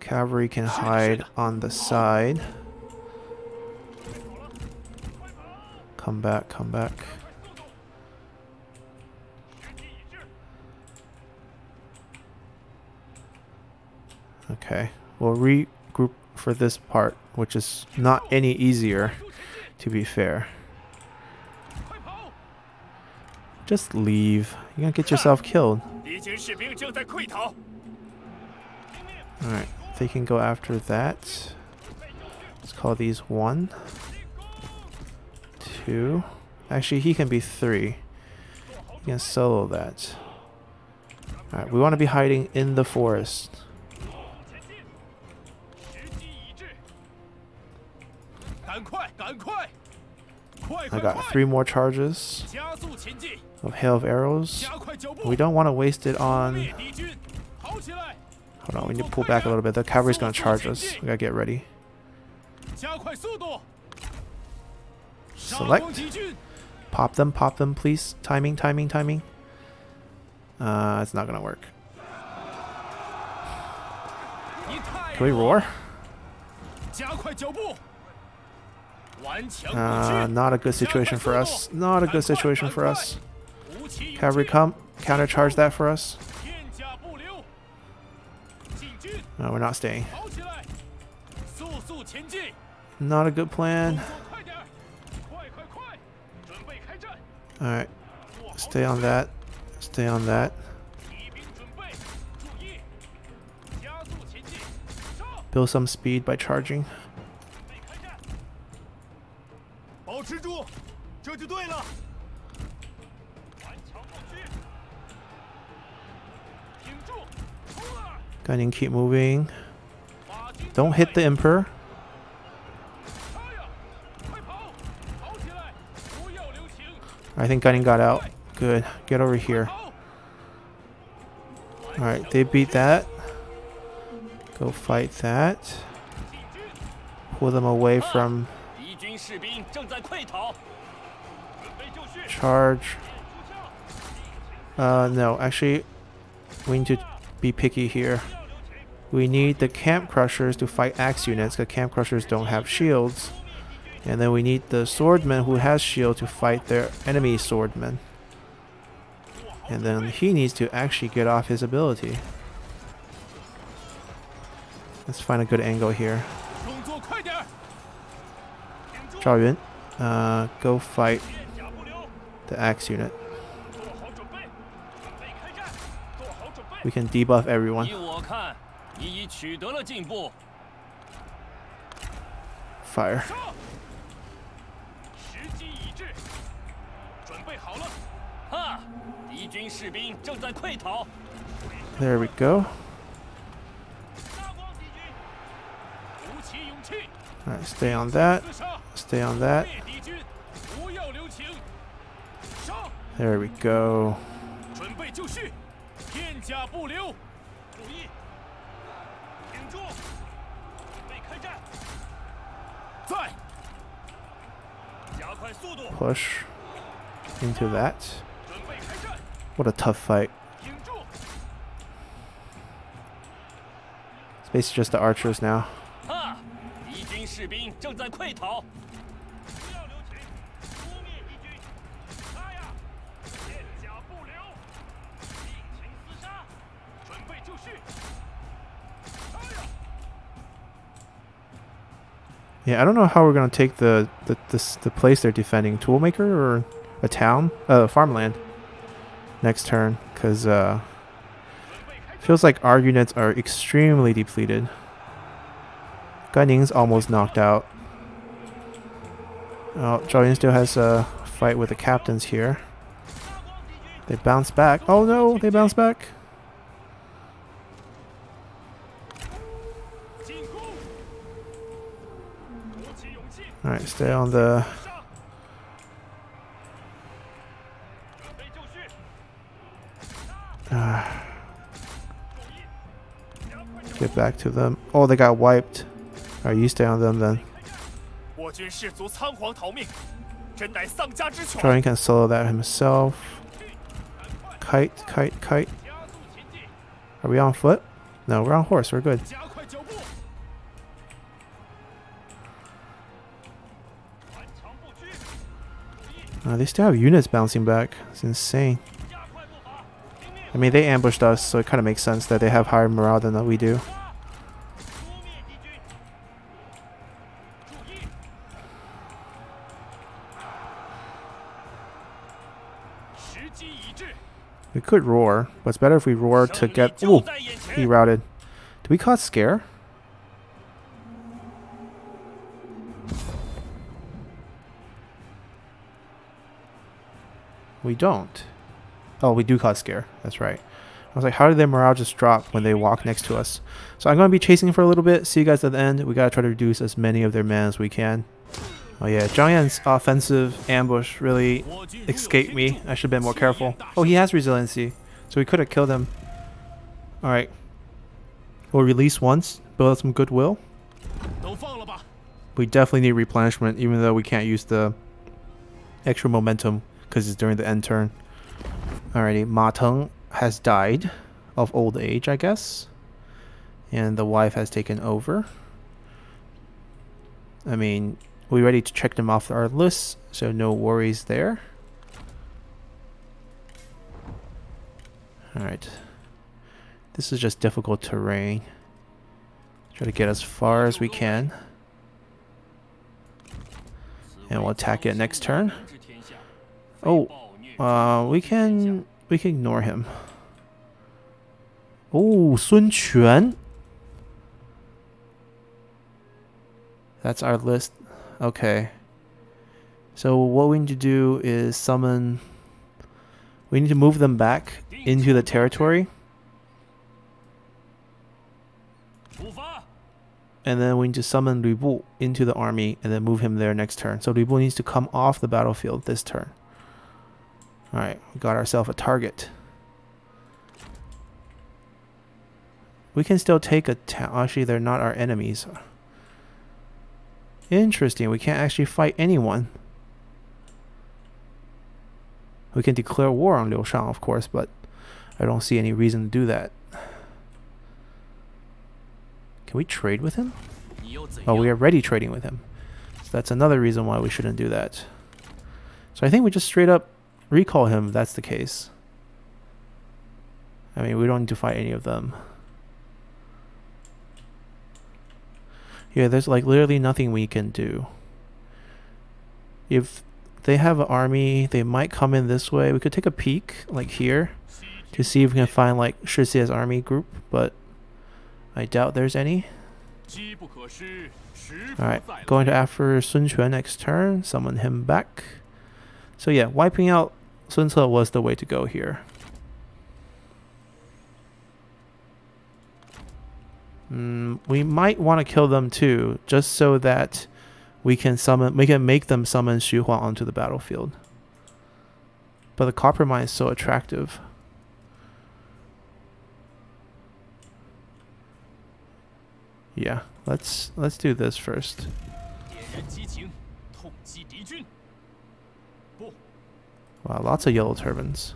Cavalry can hide on the side. Come back, come back. Okay, we'll regroup for this part, which is not any easier, to be fair. Just leave. You're gonna get yourself killed. Alright, they can go after that. Let's call these one. Two. Actually, he can be three. You can solo that. Alright, we want to be hiding in the forest. I got three more charges of Hail of Arrows. We don't want to waste it on... Hold on, we need to pull back a little bit. The cavalry's going to charge us. We gotta get ready. Select. Pop them, pop them, please. Timing, timing, timing. Uh, it's not gonna work. Can we roar? Uh, not a good situation for us. Not a good situation for us. Cavalry come. Countercharge that for us. No, we're not staying. Not a good plan. Alright. Stay on that. Stay on that. Build some speed by charging. Gan Ning, keep moving. Don't hit the Emperor. I think Gan Ning got out. Good. Get over here. Alright, they beat that. Go fight that. Pull them away from... Charge. Uh, no, actually, we need to be picky here. We need the camp crushers to fight axe units because camp crushers don't have shields. And then we need the swordman who has shield to fight their enemy swordman. And then he needs to actually get off his ability. Let's find a good angle here. Zhao uh, go fight the axe unit. We can debuff everyone. Fire. There we go. Alright, stay on that. Stay on that. There we go. Push into that. What a tough fight. It's basically just the archers now. Yeah, I don't know how we're gonna take the the the, the place they're defending. Toolmaker or a town? Uh, farmland. Next turn, because uh, feels like our units are extremely depleted. Gan Ning's almost knocked out. Oh, Yun still has a fight with the captains here. They bounce back. Oh no, they bounce back. Alright, stay on the... Uh, get back to them. Oh, they got wiped. Alright, you stay on them then. Trying can solo that himself. Kite, kite, kite. Are we on foot? No, we're on horse. We're good. Uh, they still have units bouncing back. It's insane. I mean, they ambushed us, so it kind of makes sense that they have higher morale than we do. We could roar, but it's better if we roar to get... Ooh! He routed. Do we cause scare? We don't. Oh, we do cause scare. That's right. I was like, how did their morale just drop when they walk next to us? So I'm going to be chasing for a little bit. See you guys at the end. We got to try to reduce as many of their men as we can. Oh yeah, Zhang Yan's offensive ambush really escaped me. I should have been more careful. Oh, he has resiliency. So we could have killed him. Alright. We'll release once. Build up some goodwill. We definitely need replenishment, even though we can't use the extra momentum because it's during the end turn. Alrighty, Ma Teng has died of old age, I guess. And the wife has taken over. I mean, we ready to check them off our list, so no worries there. Alright. This is just difficult terrain. Try to get as far as we can. And we'll attack it next turn. Oh, uh, we can we can ignore him. Oh, Sun Quan. That's our list. Okay. So what we need to do is summon... We need to move them back into the territory. And then we need to summon Lu Bu into the army and then move him there next turn. So Lu Bu needs to come off the battlefield this turn. Alright, we got ourselves a target. We can still take a town. Actually, they're not our enemies. Interesting, we can't actually fight anyone. We can declare war on Liu Shang, of course, but I don't see any reason to do that. Can we trade with him? Oh, we are already trading with him. So that's another reason why we shouldn't do that. So I think we just straight up recall him if that's the case. I mean, we don't need to fight any of them. Yeah, there's like literally nothing we can do. If they have an army, they might come in this way. We could take a peek, like here, to see if we can find like Shi Xie's army group, but I doubt there's any. Alright, going to after Sun Quan next turn, summon him back. So yeah, wiping out Sun Ce was the way to go here. Mm, we might want to kill them too, just so that we can summon, we can make them summon Xu Huang onto the battlefield. But the copper mine is so attractive. Yeah, let's let's do this first. Wow, lots of yellow turbans.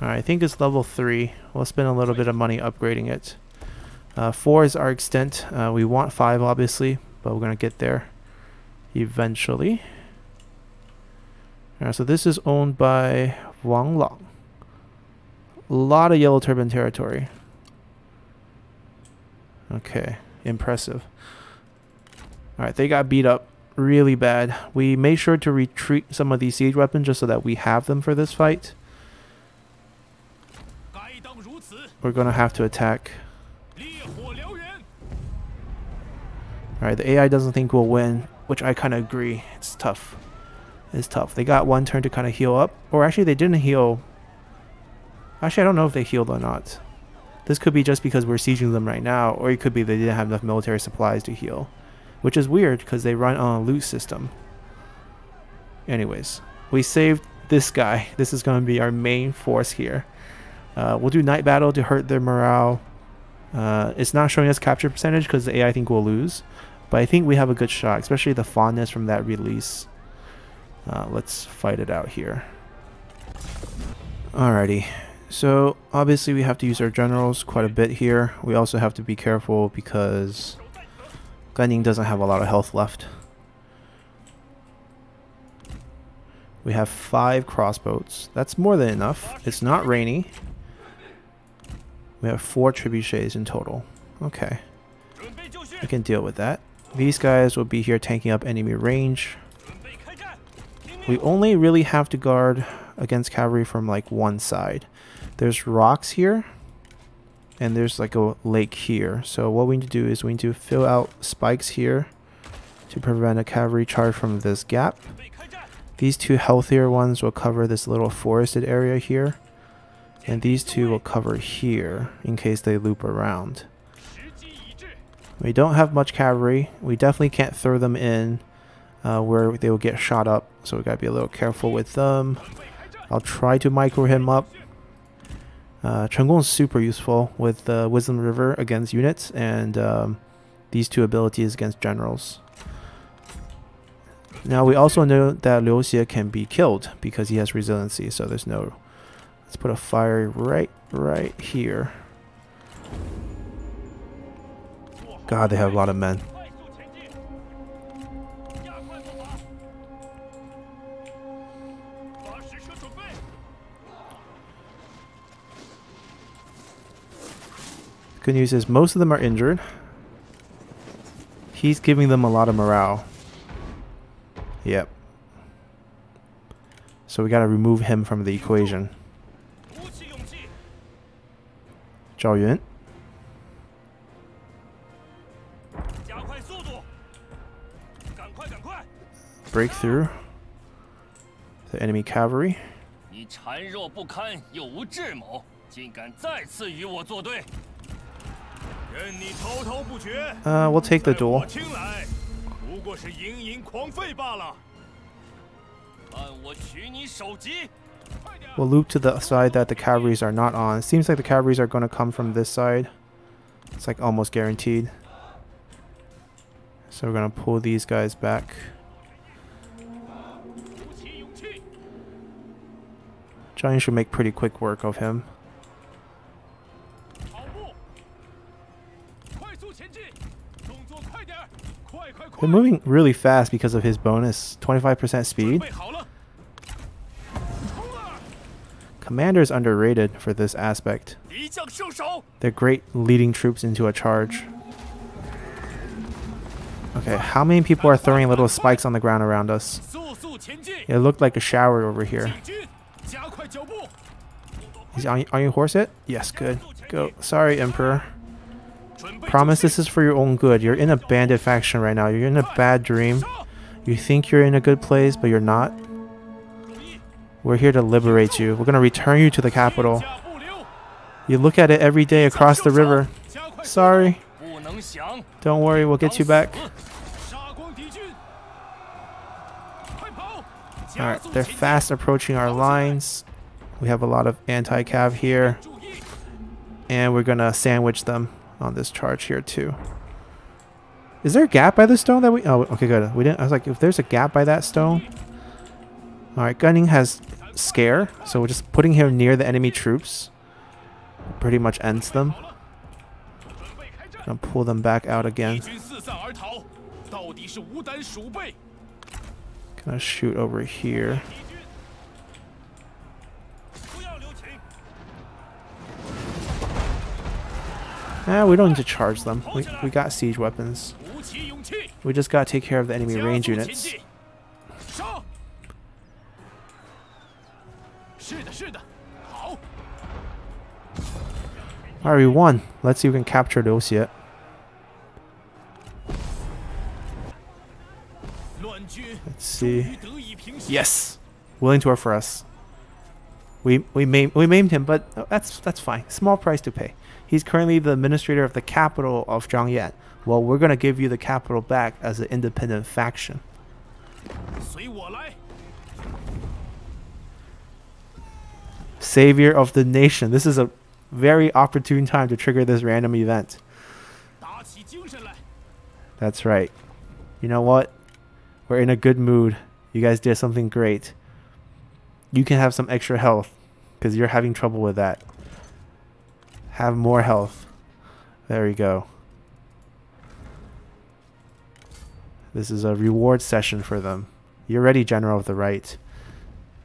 Alright, I think it's level 3. We'll spend a little bit of money upgrading it. Uh, 4 is our extent. Uh, we want 5 obviously, but we're going to get there eventually. Alright, so this is owned by Wang Lang. A lot of yellow turban territory. Okay, impressive. Alright, they got beat up really bad. We made sure to retreat some of these siege weapons just so that we have them for this fight. We're gonna have to attack. Alright, the AI doesn't think we'll win, which I kind of agree. It's tough. It's tough. They got one turn to kind of heal up. Or actually, they didn't heal Actually, I don't know if they healed or not. This could be just because we're sieging them right now, or it could be they didn't have enough military supplies to heal. Which is weird, because they run on a loot system. Anyways, we saved this guy. This is going to be our main force here. Uh, we'll do night battle to hurt their morale. Uh, it's not showing us capture percentage because the AI I think will lose. But I think we have a good shot, especially the fondness from that release. Uh, let's fight it out here. Alrighty, so obviously we have to use our generals quite a bit here. We also have to be careful because Gan Ning doesn't have a lot of health left. We have five crossbows. That's more than enough. It's not rainy. We have four trebuchets in total. Okay. We can deal with that. These guys will be here tanking up enemy range. We only really have to guard against cavalry from like one side. There's rocks here. and there's like a lake here. So what we need to do is we need to fill out spikes here to prevent a cavalry charge from this gap. These two healthier ones will cover this little forested area here. And these two will cover here in case they loop around. We don't have much cavalry. We definitely can't throw them in uh, where they will get shot up. So we gotta be a little careful with them. I'll try to micro him up. Uh, is super useful with uh, Wisdom River against units and um, these two abilities against generals. Now we also know that Liu Xie can be killed because he has resiliency, so there's no... Let's put a fire right, right here. God, they have a lot of men. Good news is most of them are injured. He's giving them a lot of morale. Yep. So we gotta remove him from the equation. Zhao Yun. Breakthrough. The enemy cavalry. Uh, we'll take the duel. We'll loop to the side that the cavalries are not on. It seems like the cavalries are going to come from this side. It's like almost guaranteed. So we're going to pull these guys back. Johnny should make pretty quick work of him. They're moving really fast because of his bonus, 25% speed. Commander is underrated for this aspect. They're great leading troops into a charge. Okay, how many people are throwing little spikes on the ground around us? It looked like a shower over here. Is on, on your horse yet? Yes, good. Go. Sorry, Emperor. Promise this is for your own good. You're in a bandit faction right now. You're in a bad dream. You think you're in a good place, but you're not. We're here to liberate you. We're going to return you to the capital. You look at it every day across the river. Sorry. Don't worry, we'll get you back. Alright, they're fast approaching our lines. We have a lot of anti-cav here. And we're going to sandwich them on this charge here too. Is there a gap by the stone that we... Oh, okay, good. We didn't... I was like, if there's a gap by that stone... Alright, Gan Ning has Scare, so we're just putting him near the enemy troops. Pretty much ends them. Gonna pull them back out again. Gonna shoot over here. Eh, we don't need to charge them. We, we got siege weapons. We just gotta take care of the enemy range units. Alright, we won. Let's see if we can capture those yet. Let's see. Yes! Willing to work for us. We we maimed, we maimed him, but that's that's fine. Small price to pay. He's currently the administrator of the capital of Zhangyan. Well, we're gonna give you the capital back as an independent faction. Savior of the nation. This is a very opportune time to trigger this random event. That's right. You know what? We're in a good mood. You guys did something great. You can have some extra health because you're having trouble with that. Have more health. There we go. This is a reward session for them. You're ready, General of the Right.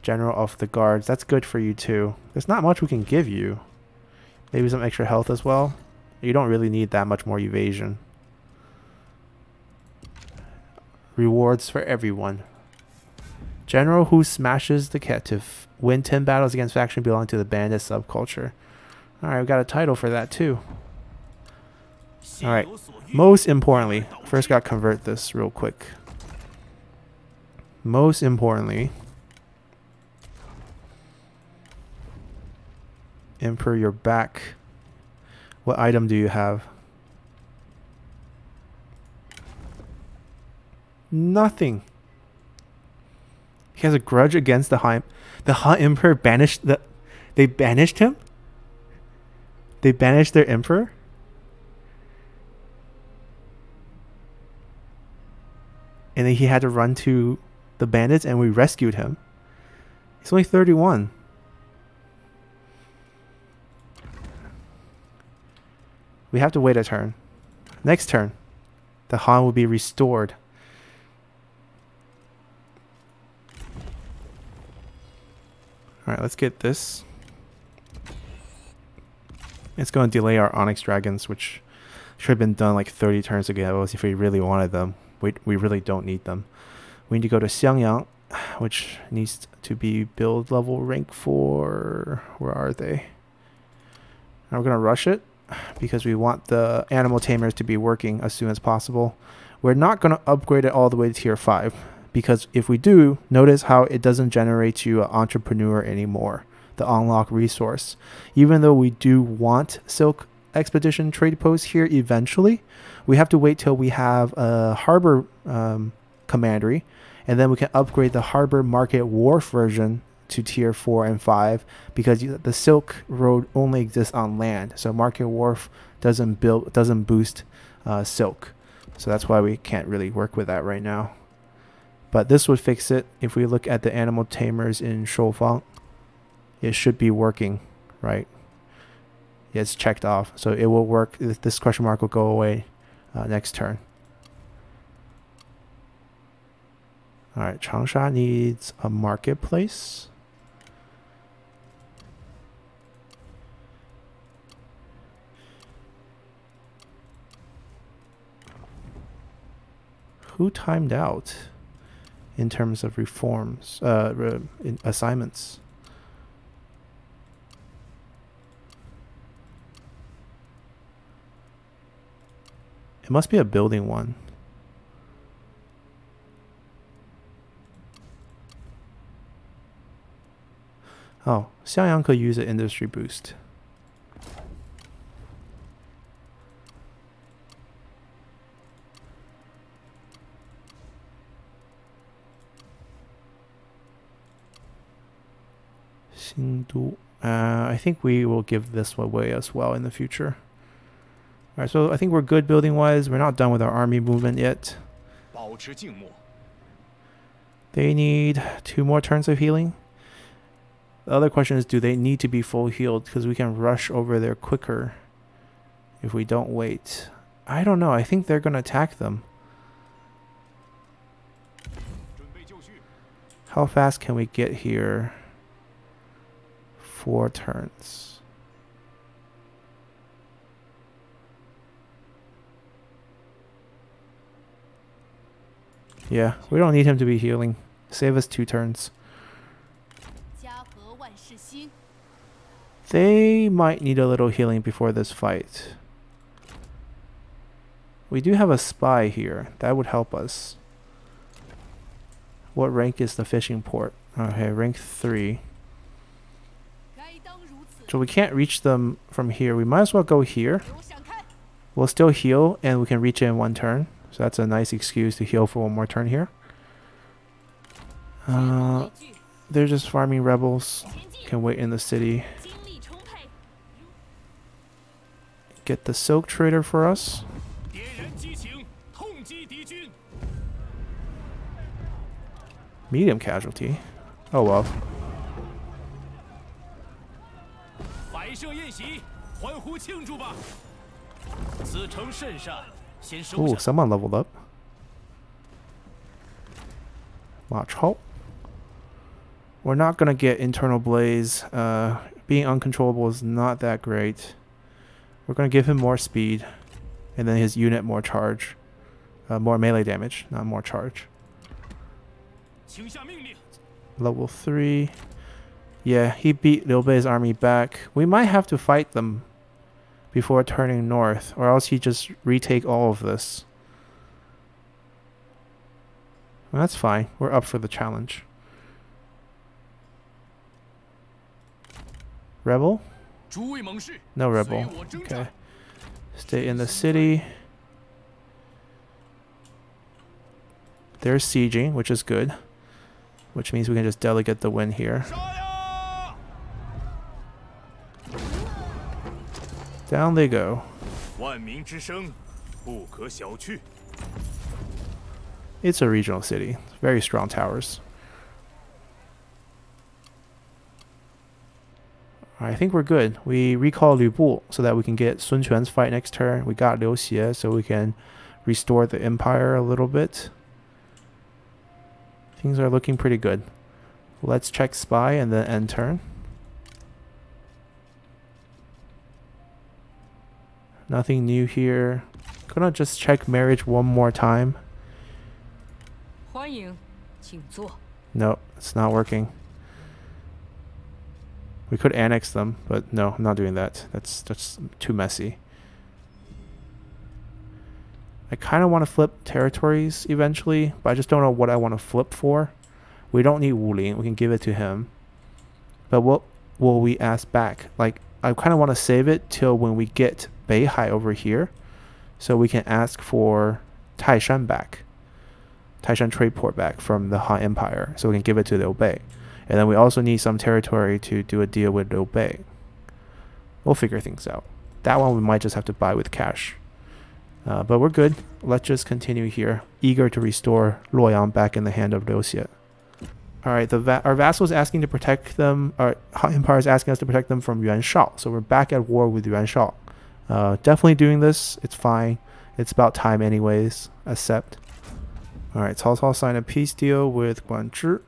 General of the Guards. That's good for you too. There's not much we can give you. Maybe some extra health as well. You don't really need that much more evasion. Rewards for everyone. General who smashes the captive. Win 10 battles against faction belonging to the bandit subculture. Alright, we've got a title for that too. Alright, most importantly, first got to convert this real quick. Most importantly, Emperor, your back. What item do you have? Nothing. He has a grudge against the Han. The Han Emperor banished the. They banished him. They banished their emperor. And then he had to run to the bandits, and we rescued him. He's only 31. We have to wait a turn. Next turn, the Han will be restored. Alright, let's get this. It's going to delay our Onyx Dragons, which should have been done like 30 turns ago if we really wanted them. We, we really don't need them. We need to go to Xiangyang, which needs to be build level rank 4. Where are they? Now we're going to rush it because we want the animal tamers to be working as soon as possible. We're not going to upgrade it all the way to tier 5 because if we do, notice how it doesn't generate you an entrepreneur anymore, the unlock resource. Even though we do want Silk Expedition trade post here eventually, we have to wait till we have a harbor um, commandery, and then we can upgrade the harbor market wharf version to tier 4 and 5 because the Silk Road only exists on land. So Market Wharf doesn't build doesn't boost uh, Silk. So that's why we can't really work with that right now. But this would fix it. If we look at the animal tamers in Shuofang, it should be working, right? it's checked off. So it will work. This question mark will go away uh, next turn. All right, Changsha needs a marketplace. Who timed out? in terms of reforms, uh, assignments. It must be a building one. Oh, Xiangyang could use an industry boost. Uh, I think we will give this away as well in the future. Alright, so I think we're good building wise. We're not done with our army movement yet. They need two more turns of healing. The other question is, do they need to be full healed? Because we can rush over there quicker if we don't wait. I don't know. I think they're going to attack them. How fast can we get here? four turns. Yeah, we don't need him to be healing. Save us two turns. They might need a little healing before this fight. We do have a spy here. That would help us. What rank is the fishing port? Okay, rank 3. So we can't reach them from here. We might as well go here. We'll still heal and we can reach in one turn. So that's a nice excuse to heal for one more turn here. Uh, they're just farming rebels. Can wait in the city. Get the silk trader for us. Medium casualty. Oh well. Ooh, someone leveled up. Watch halt. We're not going to get internal blaze. Uh, being uncontrollable is not that great. We're going to give him more speed. And then his unit more charge. Uh, more melee damage, not more charge. Level 3. Yeah, he beat Liu Bei's army back. We might have to fight them before turning north, or else he just retake all of this. Well, that's fine. We're up for the challenge. Rebel? No rebel. Okay. Stay in the city. They're sieging, which is good. Which means we can just delegate the win here. Down they go. It's a regional city. Very strong towers. I think we're good. We recall Lu Bu so that we can get Sun Quan's fight next turn. We got Liu Xie so we can restore the empire a little bit. Things are looking pretty good. Let's check spy and then end turn. Nothing new here. Gonna just check marriage one more time. Nope, it's not working. We could annex them, but no, I'm not doing that. That's that's too messy. I kind of want to flip territories eventually, but I just don't know what I want to flip for. We don't need Wuling. We can give it to him. But what will we ask back? Like, I kind of want to save it till when we get Beihai over here. So we can ask for Taishan back. Taishan trade port back from the Han Empire. So we can give it to Liu Bei. And then we also need some territory to do a deal with Liu Bei. We'll figure things out. That one we might just have to buy with cash. Uh, but we're good. Let's just continue here. Eager to restore Luoyang back in the hand of Liu Xie. Alright, va our vassal is asking to protect them. Our empire is asking us to protect them from Yuan Shao. So we're back at war with Yuan Shao. Uh, definitely doing this. It's fine. It's about time anyways. Accept. Alright, Cao Cao signed a peace deal with Guan Zhi.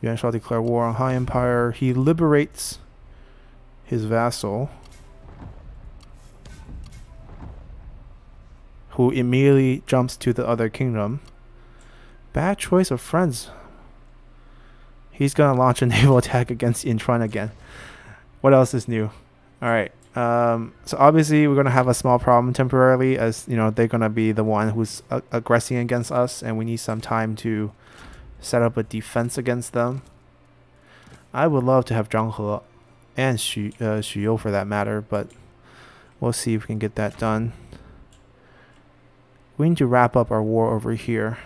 Yuan Shao declare war on High Empire. He liberates his vassal, who immediately jumps to the other kingdom. Bad choice of friends. He's gonna launch a naval attack against Yingchuan again. What else is new? Alright. Um, so obviously we're gonna have a small problem temporarily as you know they're gonna be the one who's aggressing against us and we need some time to set up a defense against them. I would love to have Zhang He and Xu, uh, Xu You for that matter, but we'll see if we can get that done. We need to wrap up our war over here.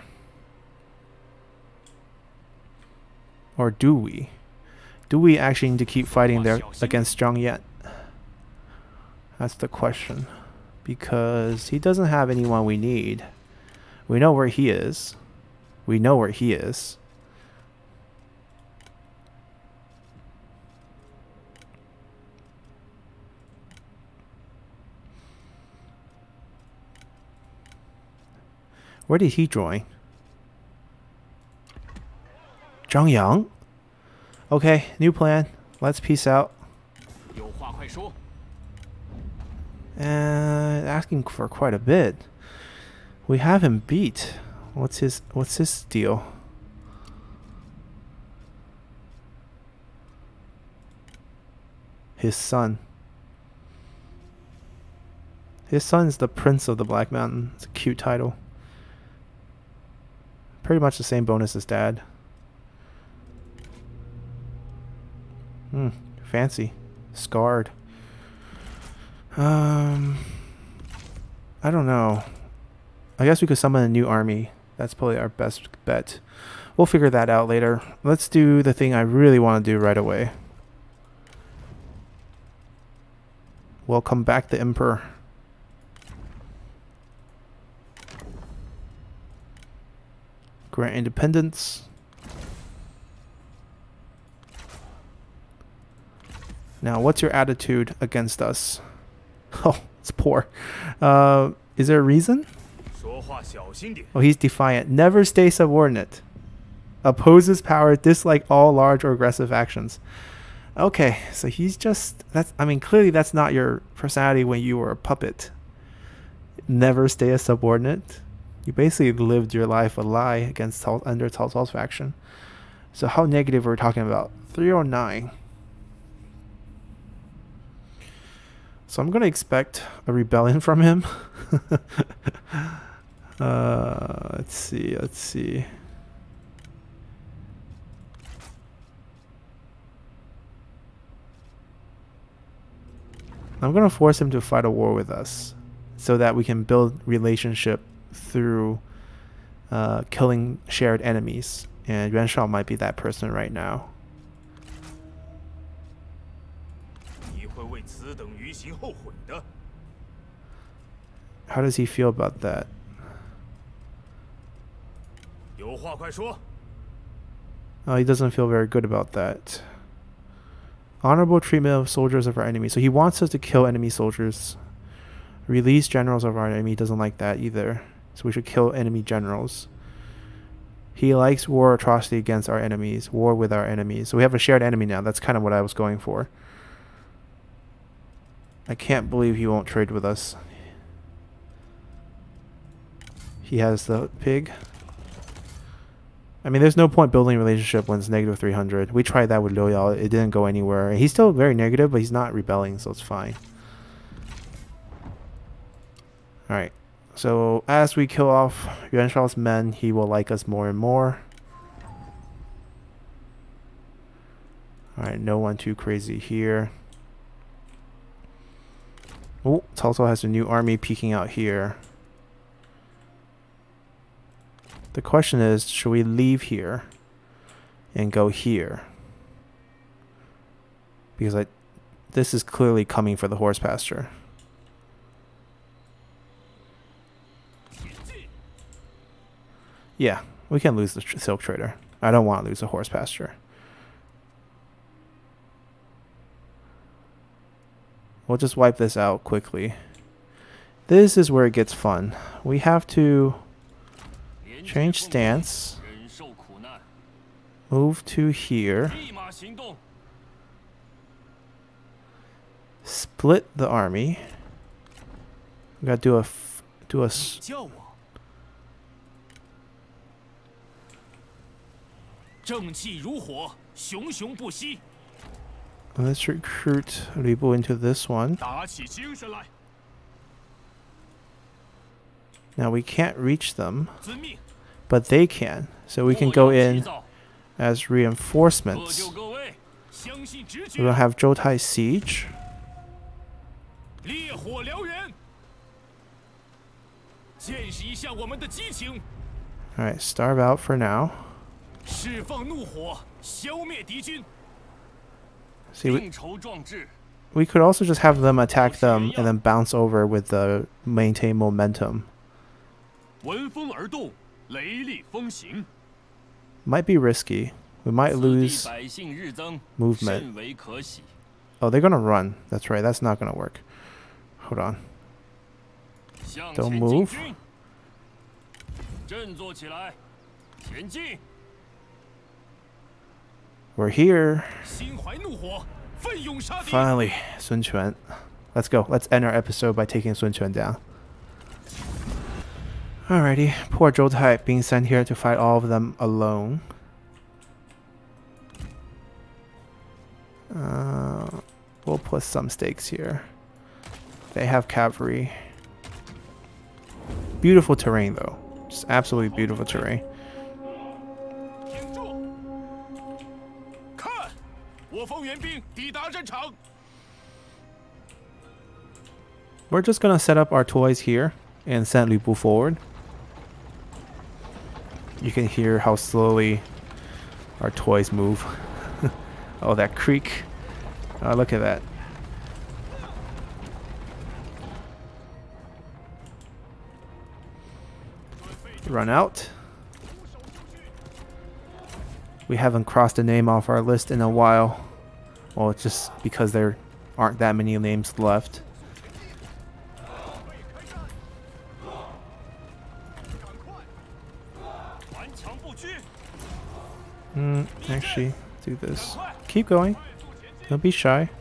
Or do we? Do we actually need to keep fighting there against Zhang Yan? That's the question. Because he doesn't have anyone we need. We know where he is. We know where he is. Where did he join? Zhang Yang? Okay, new plan. Let's peace out. And asking for quite a bit. We have him beat. What's his what's his deal? His son. His son's the Prince of the Black Mountain. It's a cute title. Pretty much the same bonus as dad. Hmm, fancy. Scarred. Um, I don't know. I guess we could summon a new army. That's probably our best bet. We'll figure that out later. Let's do the thing I really want to do right away. Welcome back the Emperor. Grant independence. Now, what's your attitude against us? Oh, it's poor. Uh, is there a reason? Oh, he's defiant. Never stay subordinate. Opposes power, dislike all large or aggressive actions. Okay, so he's just that's I mean clearly that's not your personality when you were a puppet. Never stay a subordinate. You basically lived your life a lie against under Cao's faction. So how negative are we talking about? 309. So I'm gonna expect a rebellion from him. uh, let's see, let's see. I'm gonna force him to fight a war with us, so that we can build relationship through uh, killing shared enemies. And Yuan Shao might be that person right now. How does he feel about that? Oh, he doesn't feel very good about that. Honorable treatment of soldiers of our enemy. So he wants us to kill enemy soldiers. Release generals of our enemy. Doesn't like that either. So we should kill enemy generals. He likes war atrocity against our enemies. War with our enemies. So we have a shared enemy now. That's kind of what I was going for. I can't believe he won't trade with us. He has the pig. I mean, there's no point building a relationship when it's negative 300. We tried that with Liu Yao. It didn't go anywhere. He's still very negative, but he's not rebelling, so it's fine. Alright. So, as we kill off Yuan Shao's men, he will like us more and more. Alright, no one too crazy here. Oh, Cao has a new army peeking out here. The question is, should we leave here and go here? Because I, this is clearly coming for the horse pasture. Yeah, we can lose the silk trader. I don't want to lose the horse pasture. We'll just wipe this out quickly. This is where it gets fun. We have to Change stance. Move to here. Split the army. We gotta do a do a. Let's recruit Bu into this one. Now we can't reach them but they can. So we can go in as reinforcements. We will have Zhou Tai siege. Alright, starve out for now. See, we, we could also just have them attack them and then bounce over with the maintain momentum. Might be risky. We might lose movement. Oh, they're gonna run. That's right. That's not gonna work. Hold on. Don't move. We're here. Finally, Sun Quan. Let's go. Let's end our episode by taking Sun Quan down. Alrighty, poor Zhou Tai being sent here to fight all of them alone. Uh, we'll put some stakes here. They have cavalry. Beautiful terrain though. Just absolutely beautiful terrain. We're just gonna set up our toys here and send Lu Bu forward you can hear how slowly our toys move. oh, that creak. Oh, look at that. Run out. We haven't crossed a name off our list in a while. Well, it's just because there aren't that many names left. Mm, actually, do this. Keep going. Don't be shy.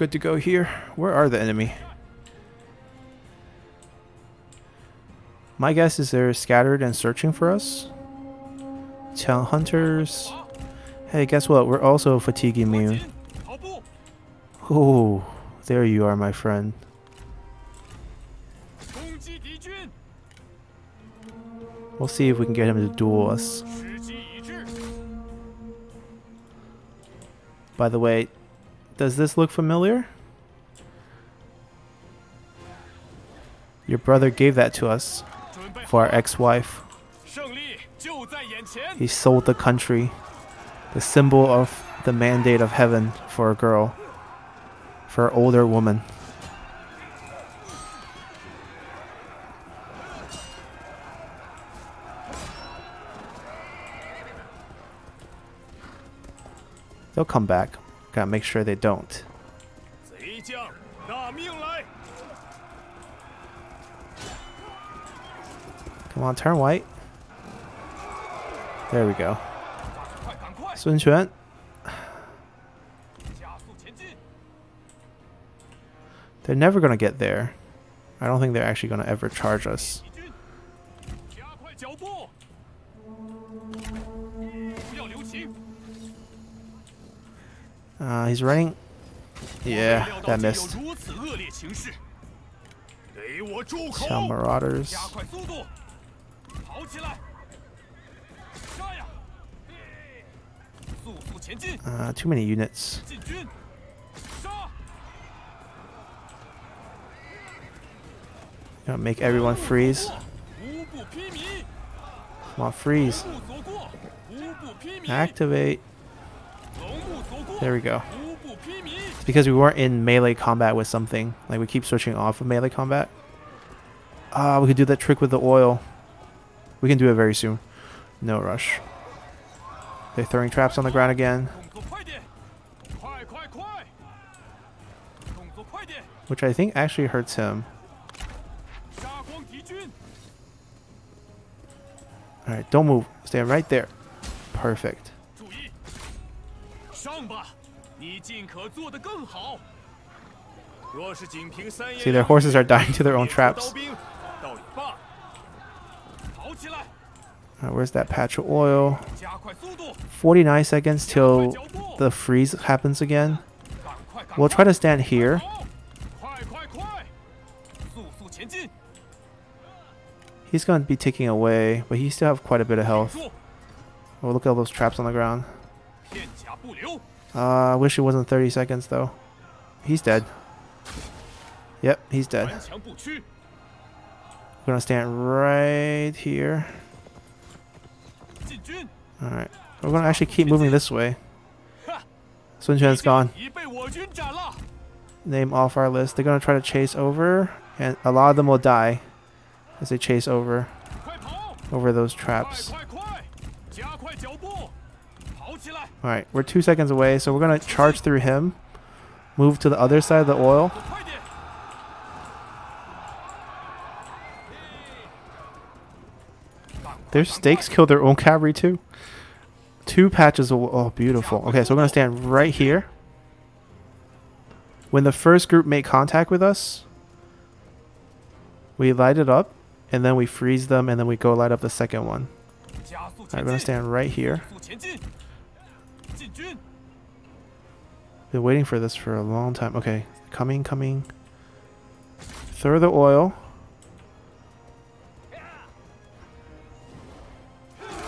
Good to go here. Where are the enemy? My guess is they're scattered and searching for us. Town hunters. Hey, guess what? We're also fatigue immune. Oh, there you are, my friend. We'll see if we can get him to duel us. By the way, does this look familiar? Your brother gave that to us for our ex-wife. He sold the country, the symbol of the mandate of heaven for a girl, for an older woman. They'll come back. Gotta make sure they don't. Come on, turn white. There we go. Sun Quan. They're never gonna get there. I don't think they're actually gonna ever charge us. Uh, he's running. Yeah, that missed. Some marauders. Uh, too many units. Make everyone freeze. Come on, freeze. Activate. There we go. It's because we weren't in melee combat with something. Like we keep switching off of melee combat. Ah, uh, we could do that trick with the oil. We can do it very soon. No rush. They're throwing traps on the ground again. Which I think actually hurts him. Alright, don't move. Stand right there. Perfect. See, their horses are dying to their own traps. Right, where's that patch of oil? 49 seconds till the freeze happens again. We'll try to stand here. He's going to be taking away, but he still have quite a bit of health. Oh, look at all those traps on the ground. Uh, I wish it wasn't 30 seconds, though. He's dead. Yep, he's dead. We're gonna stand right here. Alright. We're gonna actually keep moving this way. Sun Quan's gone. Name off our list. They're gonna try to chase over, and a lot of them will die as they chase over over those traps. Alright, we're two seconds away, so we're gonna charge through him. Move to the other side of the oil. Their stakes kill their own cavalry too. Two patches of... Oh, beautiful. Okay, so we're going to stand right here. When the first group make contact with us, we light it up, and then we freeze them, and then we go light up the second one. Alright, we're going to stand right here. Been waiting for this for a long time. Okay, coming, coming. Throw the oil.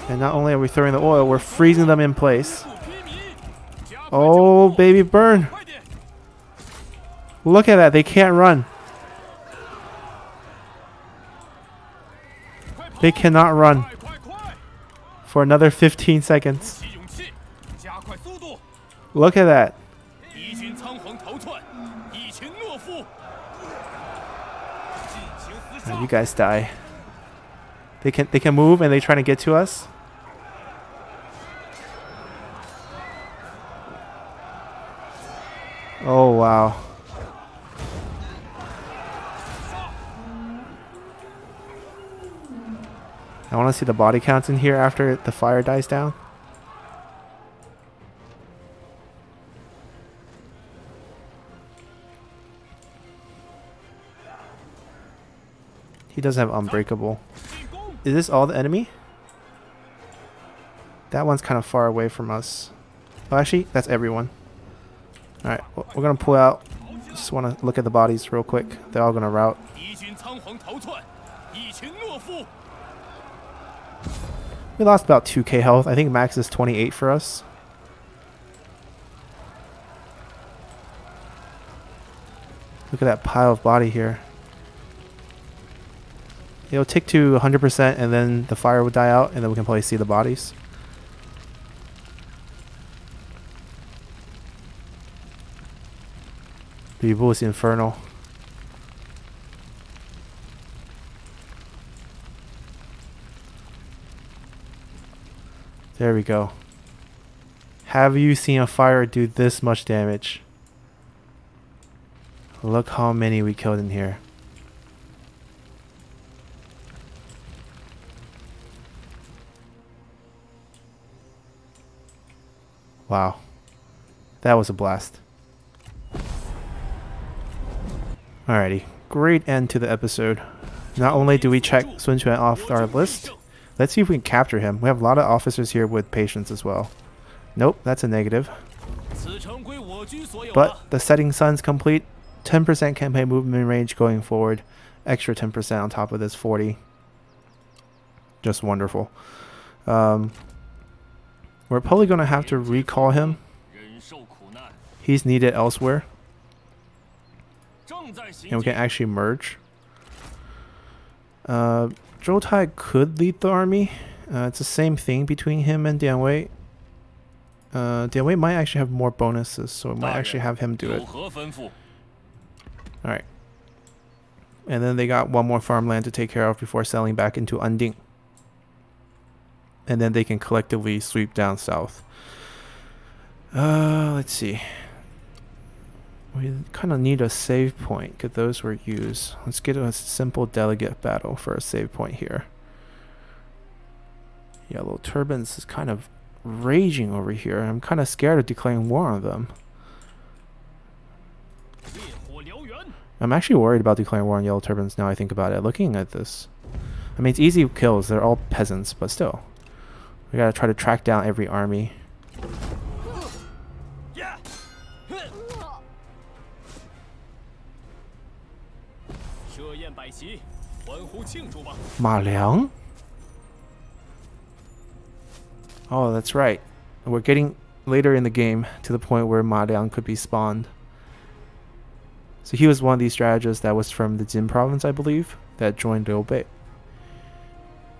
And not only are we throwing the oil, we're freezing them in place. Oh, baby, burn. Look at that. They can't run. They cannot run for another 15 seconds. Look at that. Oh, you guys die. They can they can move and they trying to get to us. Oh, wow. I want to see the body counts in here after the fire dies down. Does have unbreakable. Is this all the enemy? That one's kind of far away from us. Oh, actually, that's everyone. Alright, we're gonna pull out. Just want to look at the bodies real quick. They're all gonna rout. We lost about 2k health. I think max is 28 for us. Look at that pile of body here. It'll tick to 100% and then the fire will die out and then we can probably see the bodies. The is infernal. There we go. Have you seen a fire do this much damage? Look how many we killed in here. Wow. That was a blast. Alrighty. Great end to the episode. Not only do we check Sun Quan off our list, let's see if we can capture him. We have a lot of officers here with patience as well. Nope, that's a negative. But the setting sun's complete. 10% campaign movement range going forward. Extra 10% on top of this 40. Just wonderful. Um, we're probably going to have to recall him. He's needed elsewhere. And we can actually merge. Uh, Zhou Tai could lead the army. Uh, it's the same thing between him and Dian Wei. Uh, Dian Wei might actually have more bonuses, so we might actually have him do it. Alright. And then they got one more farmland to take care of before selling back into Anding and then they can collectively sweep down south. Uh, let's see. We kind of need a save point. Could those were used? Let's get a simple delegate battle for a save point here. Yellow Turbans is kind of raging over here. I'm kind of scared of declaring war on them. I'm actually worried about declaring war on Yellow Turbans now I think about it. Looking at this. I mean, it's easy kills. They're all peasants, but still. We gotta try to track down every army. Ma Liang? Oh, that's right. We're getting later in the game to the point where Ma Liang could be spawned. So he was one of these strategists that was from the Jing province, I believe, that joined Liu Bei.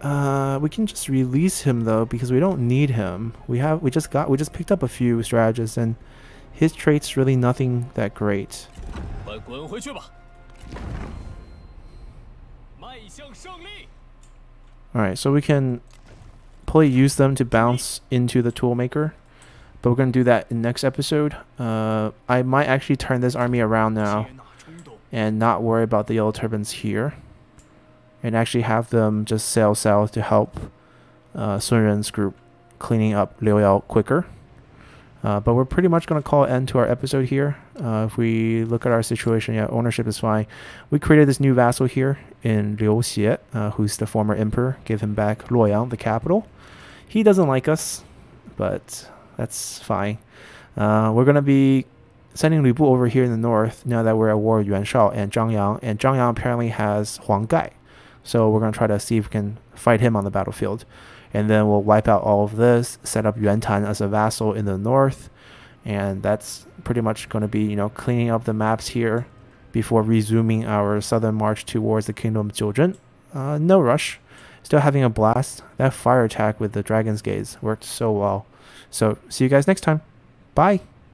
Uh, we can just release him though because we don't need him. We have we just got we just picked up a few strategists and his traits really nothing that great. Alright, so we can probably use them to bounce into the toolmaker. But we're going to do that in next episode. Uh, I might actually turn this army around now and not worry about the yellow turbans here and actually have them just sail south to help uh, Sun Ren's group cleaning up Liu Yao quicker. Uh, but we're pretty much going to call an end to our episode here. Uh, if we look at our situation, yeah, ownership is fine. We created this new vassal here in Liu Xie, uh, who's the former emperor. Give him back Luoyang, the capital. He doesn't like us, but that's fine. Uh, we're going to be sending Lu Bu over here in the north now that we're at war with Yuan Shao and Zhang Yang. And Zhang Yang apparently has Huang Gai. So we're going to try to see if we can fight him on the battlefield. And then we'll wipe out all of this, set up Yuan Tan as a vassal in the north. And that's pretty much going to be, you know, cleaning up the maps here before resuming our southern march towards the kingdom of Jiuzhen. Uh, no rush. Still having a blast. That fire attack with the Dragon's Gaze worked so well. So see you guys next time. Bye.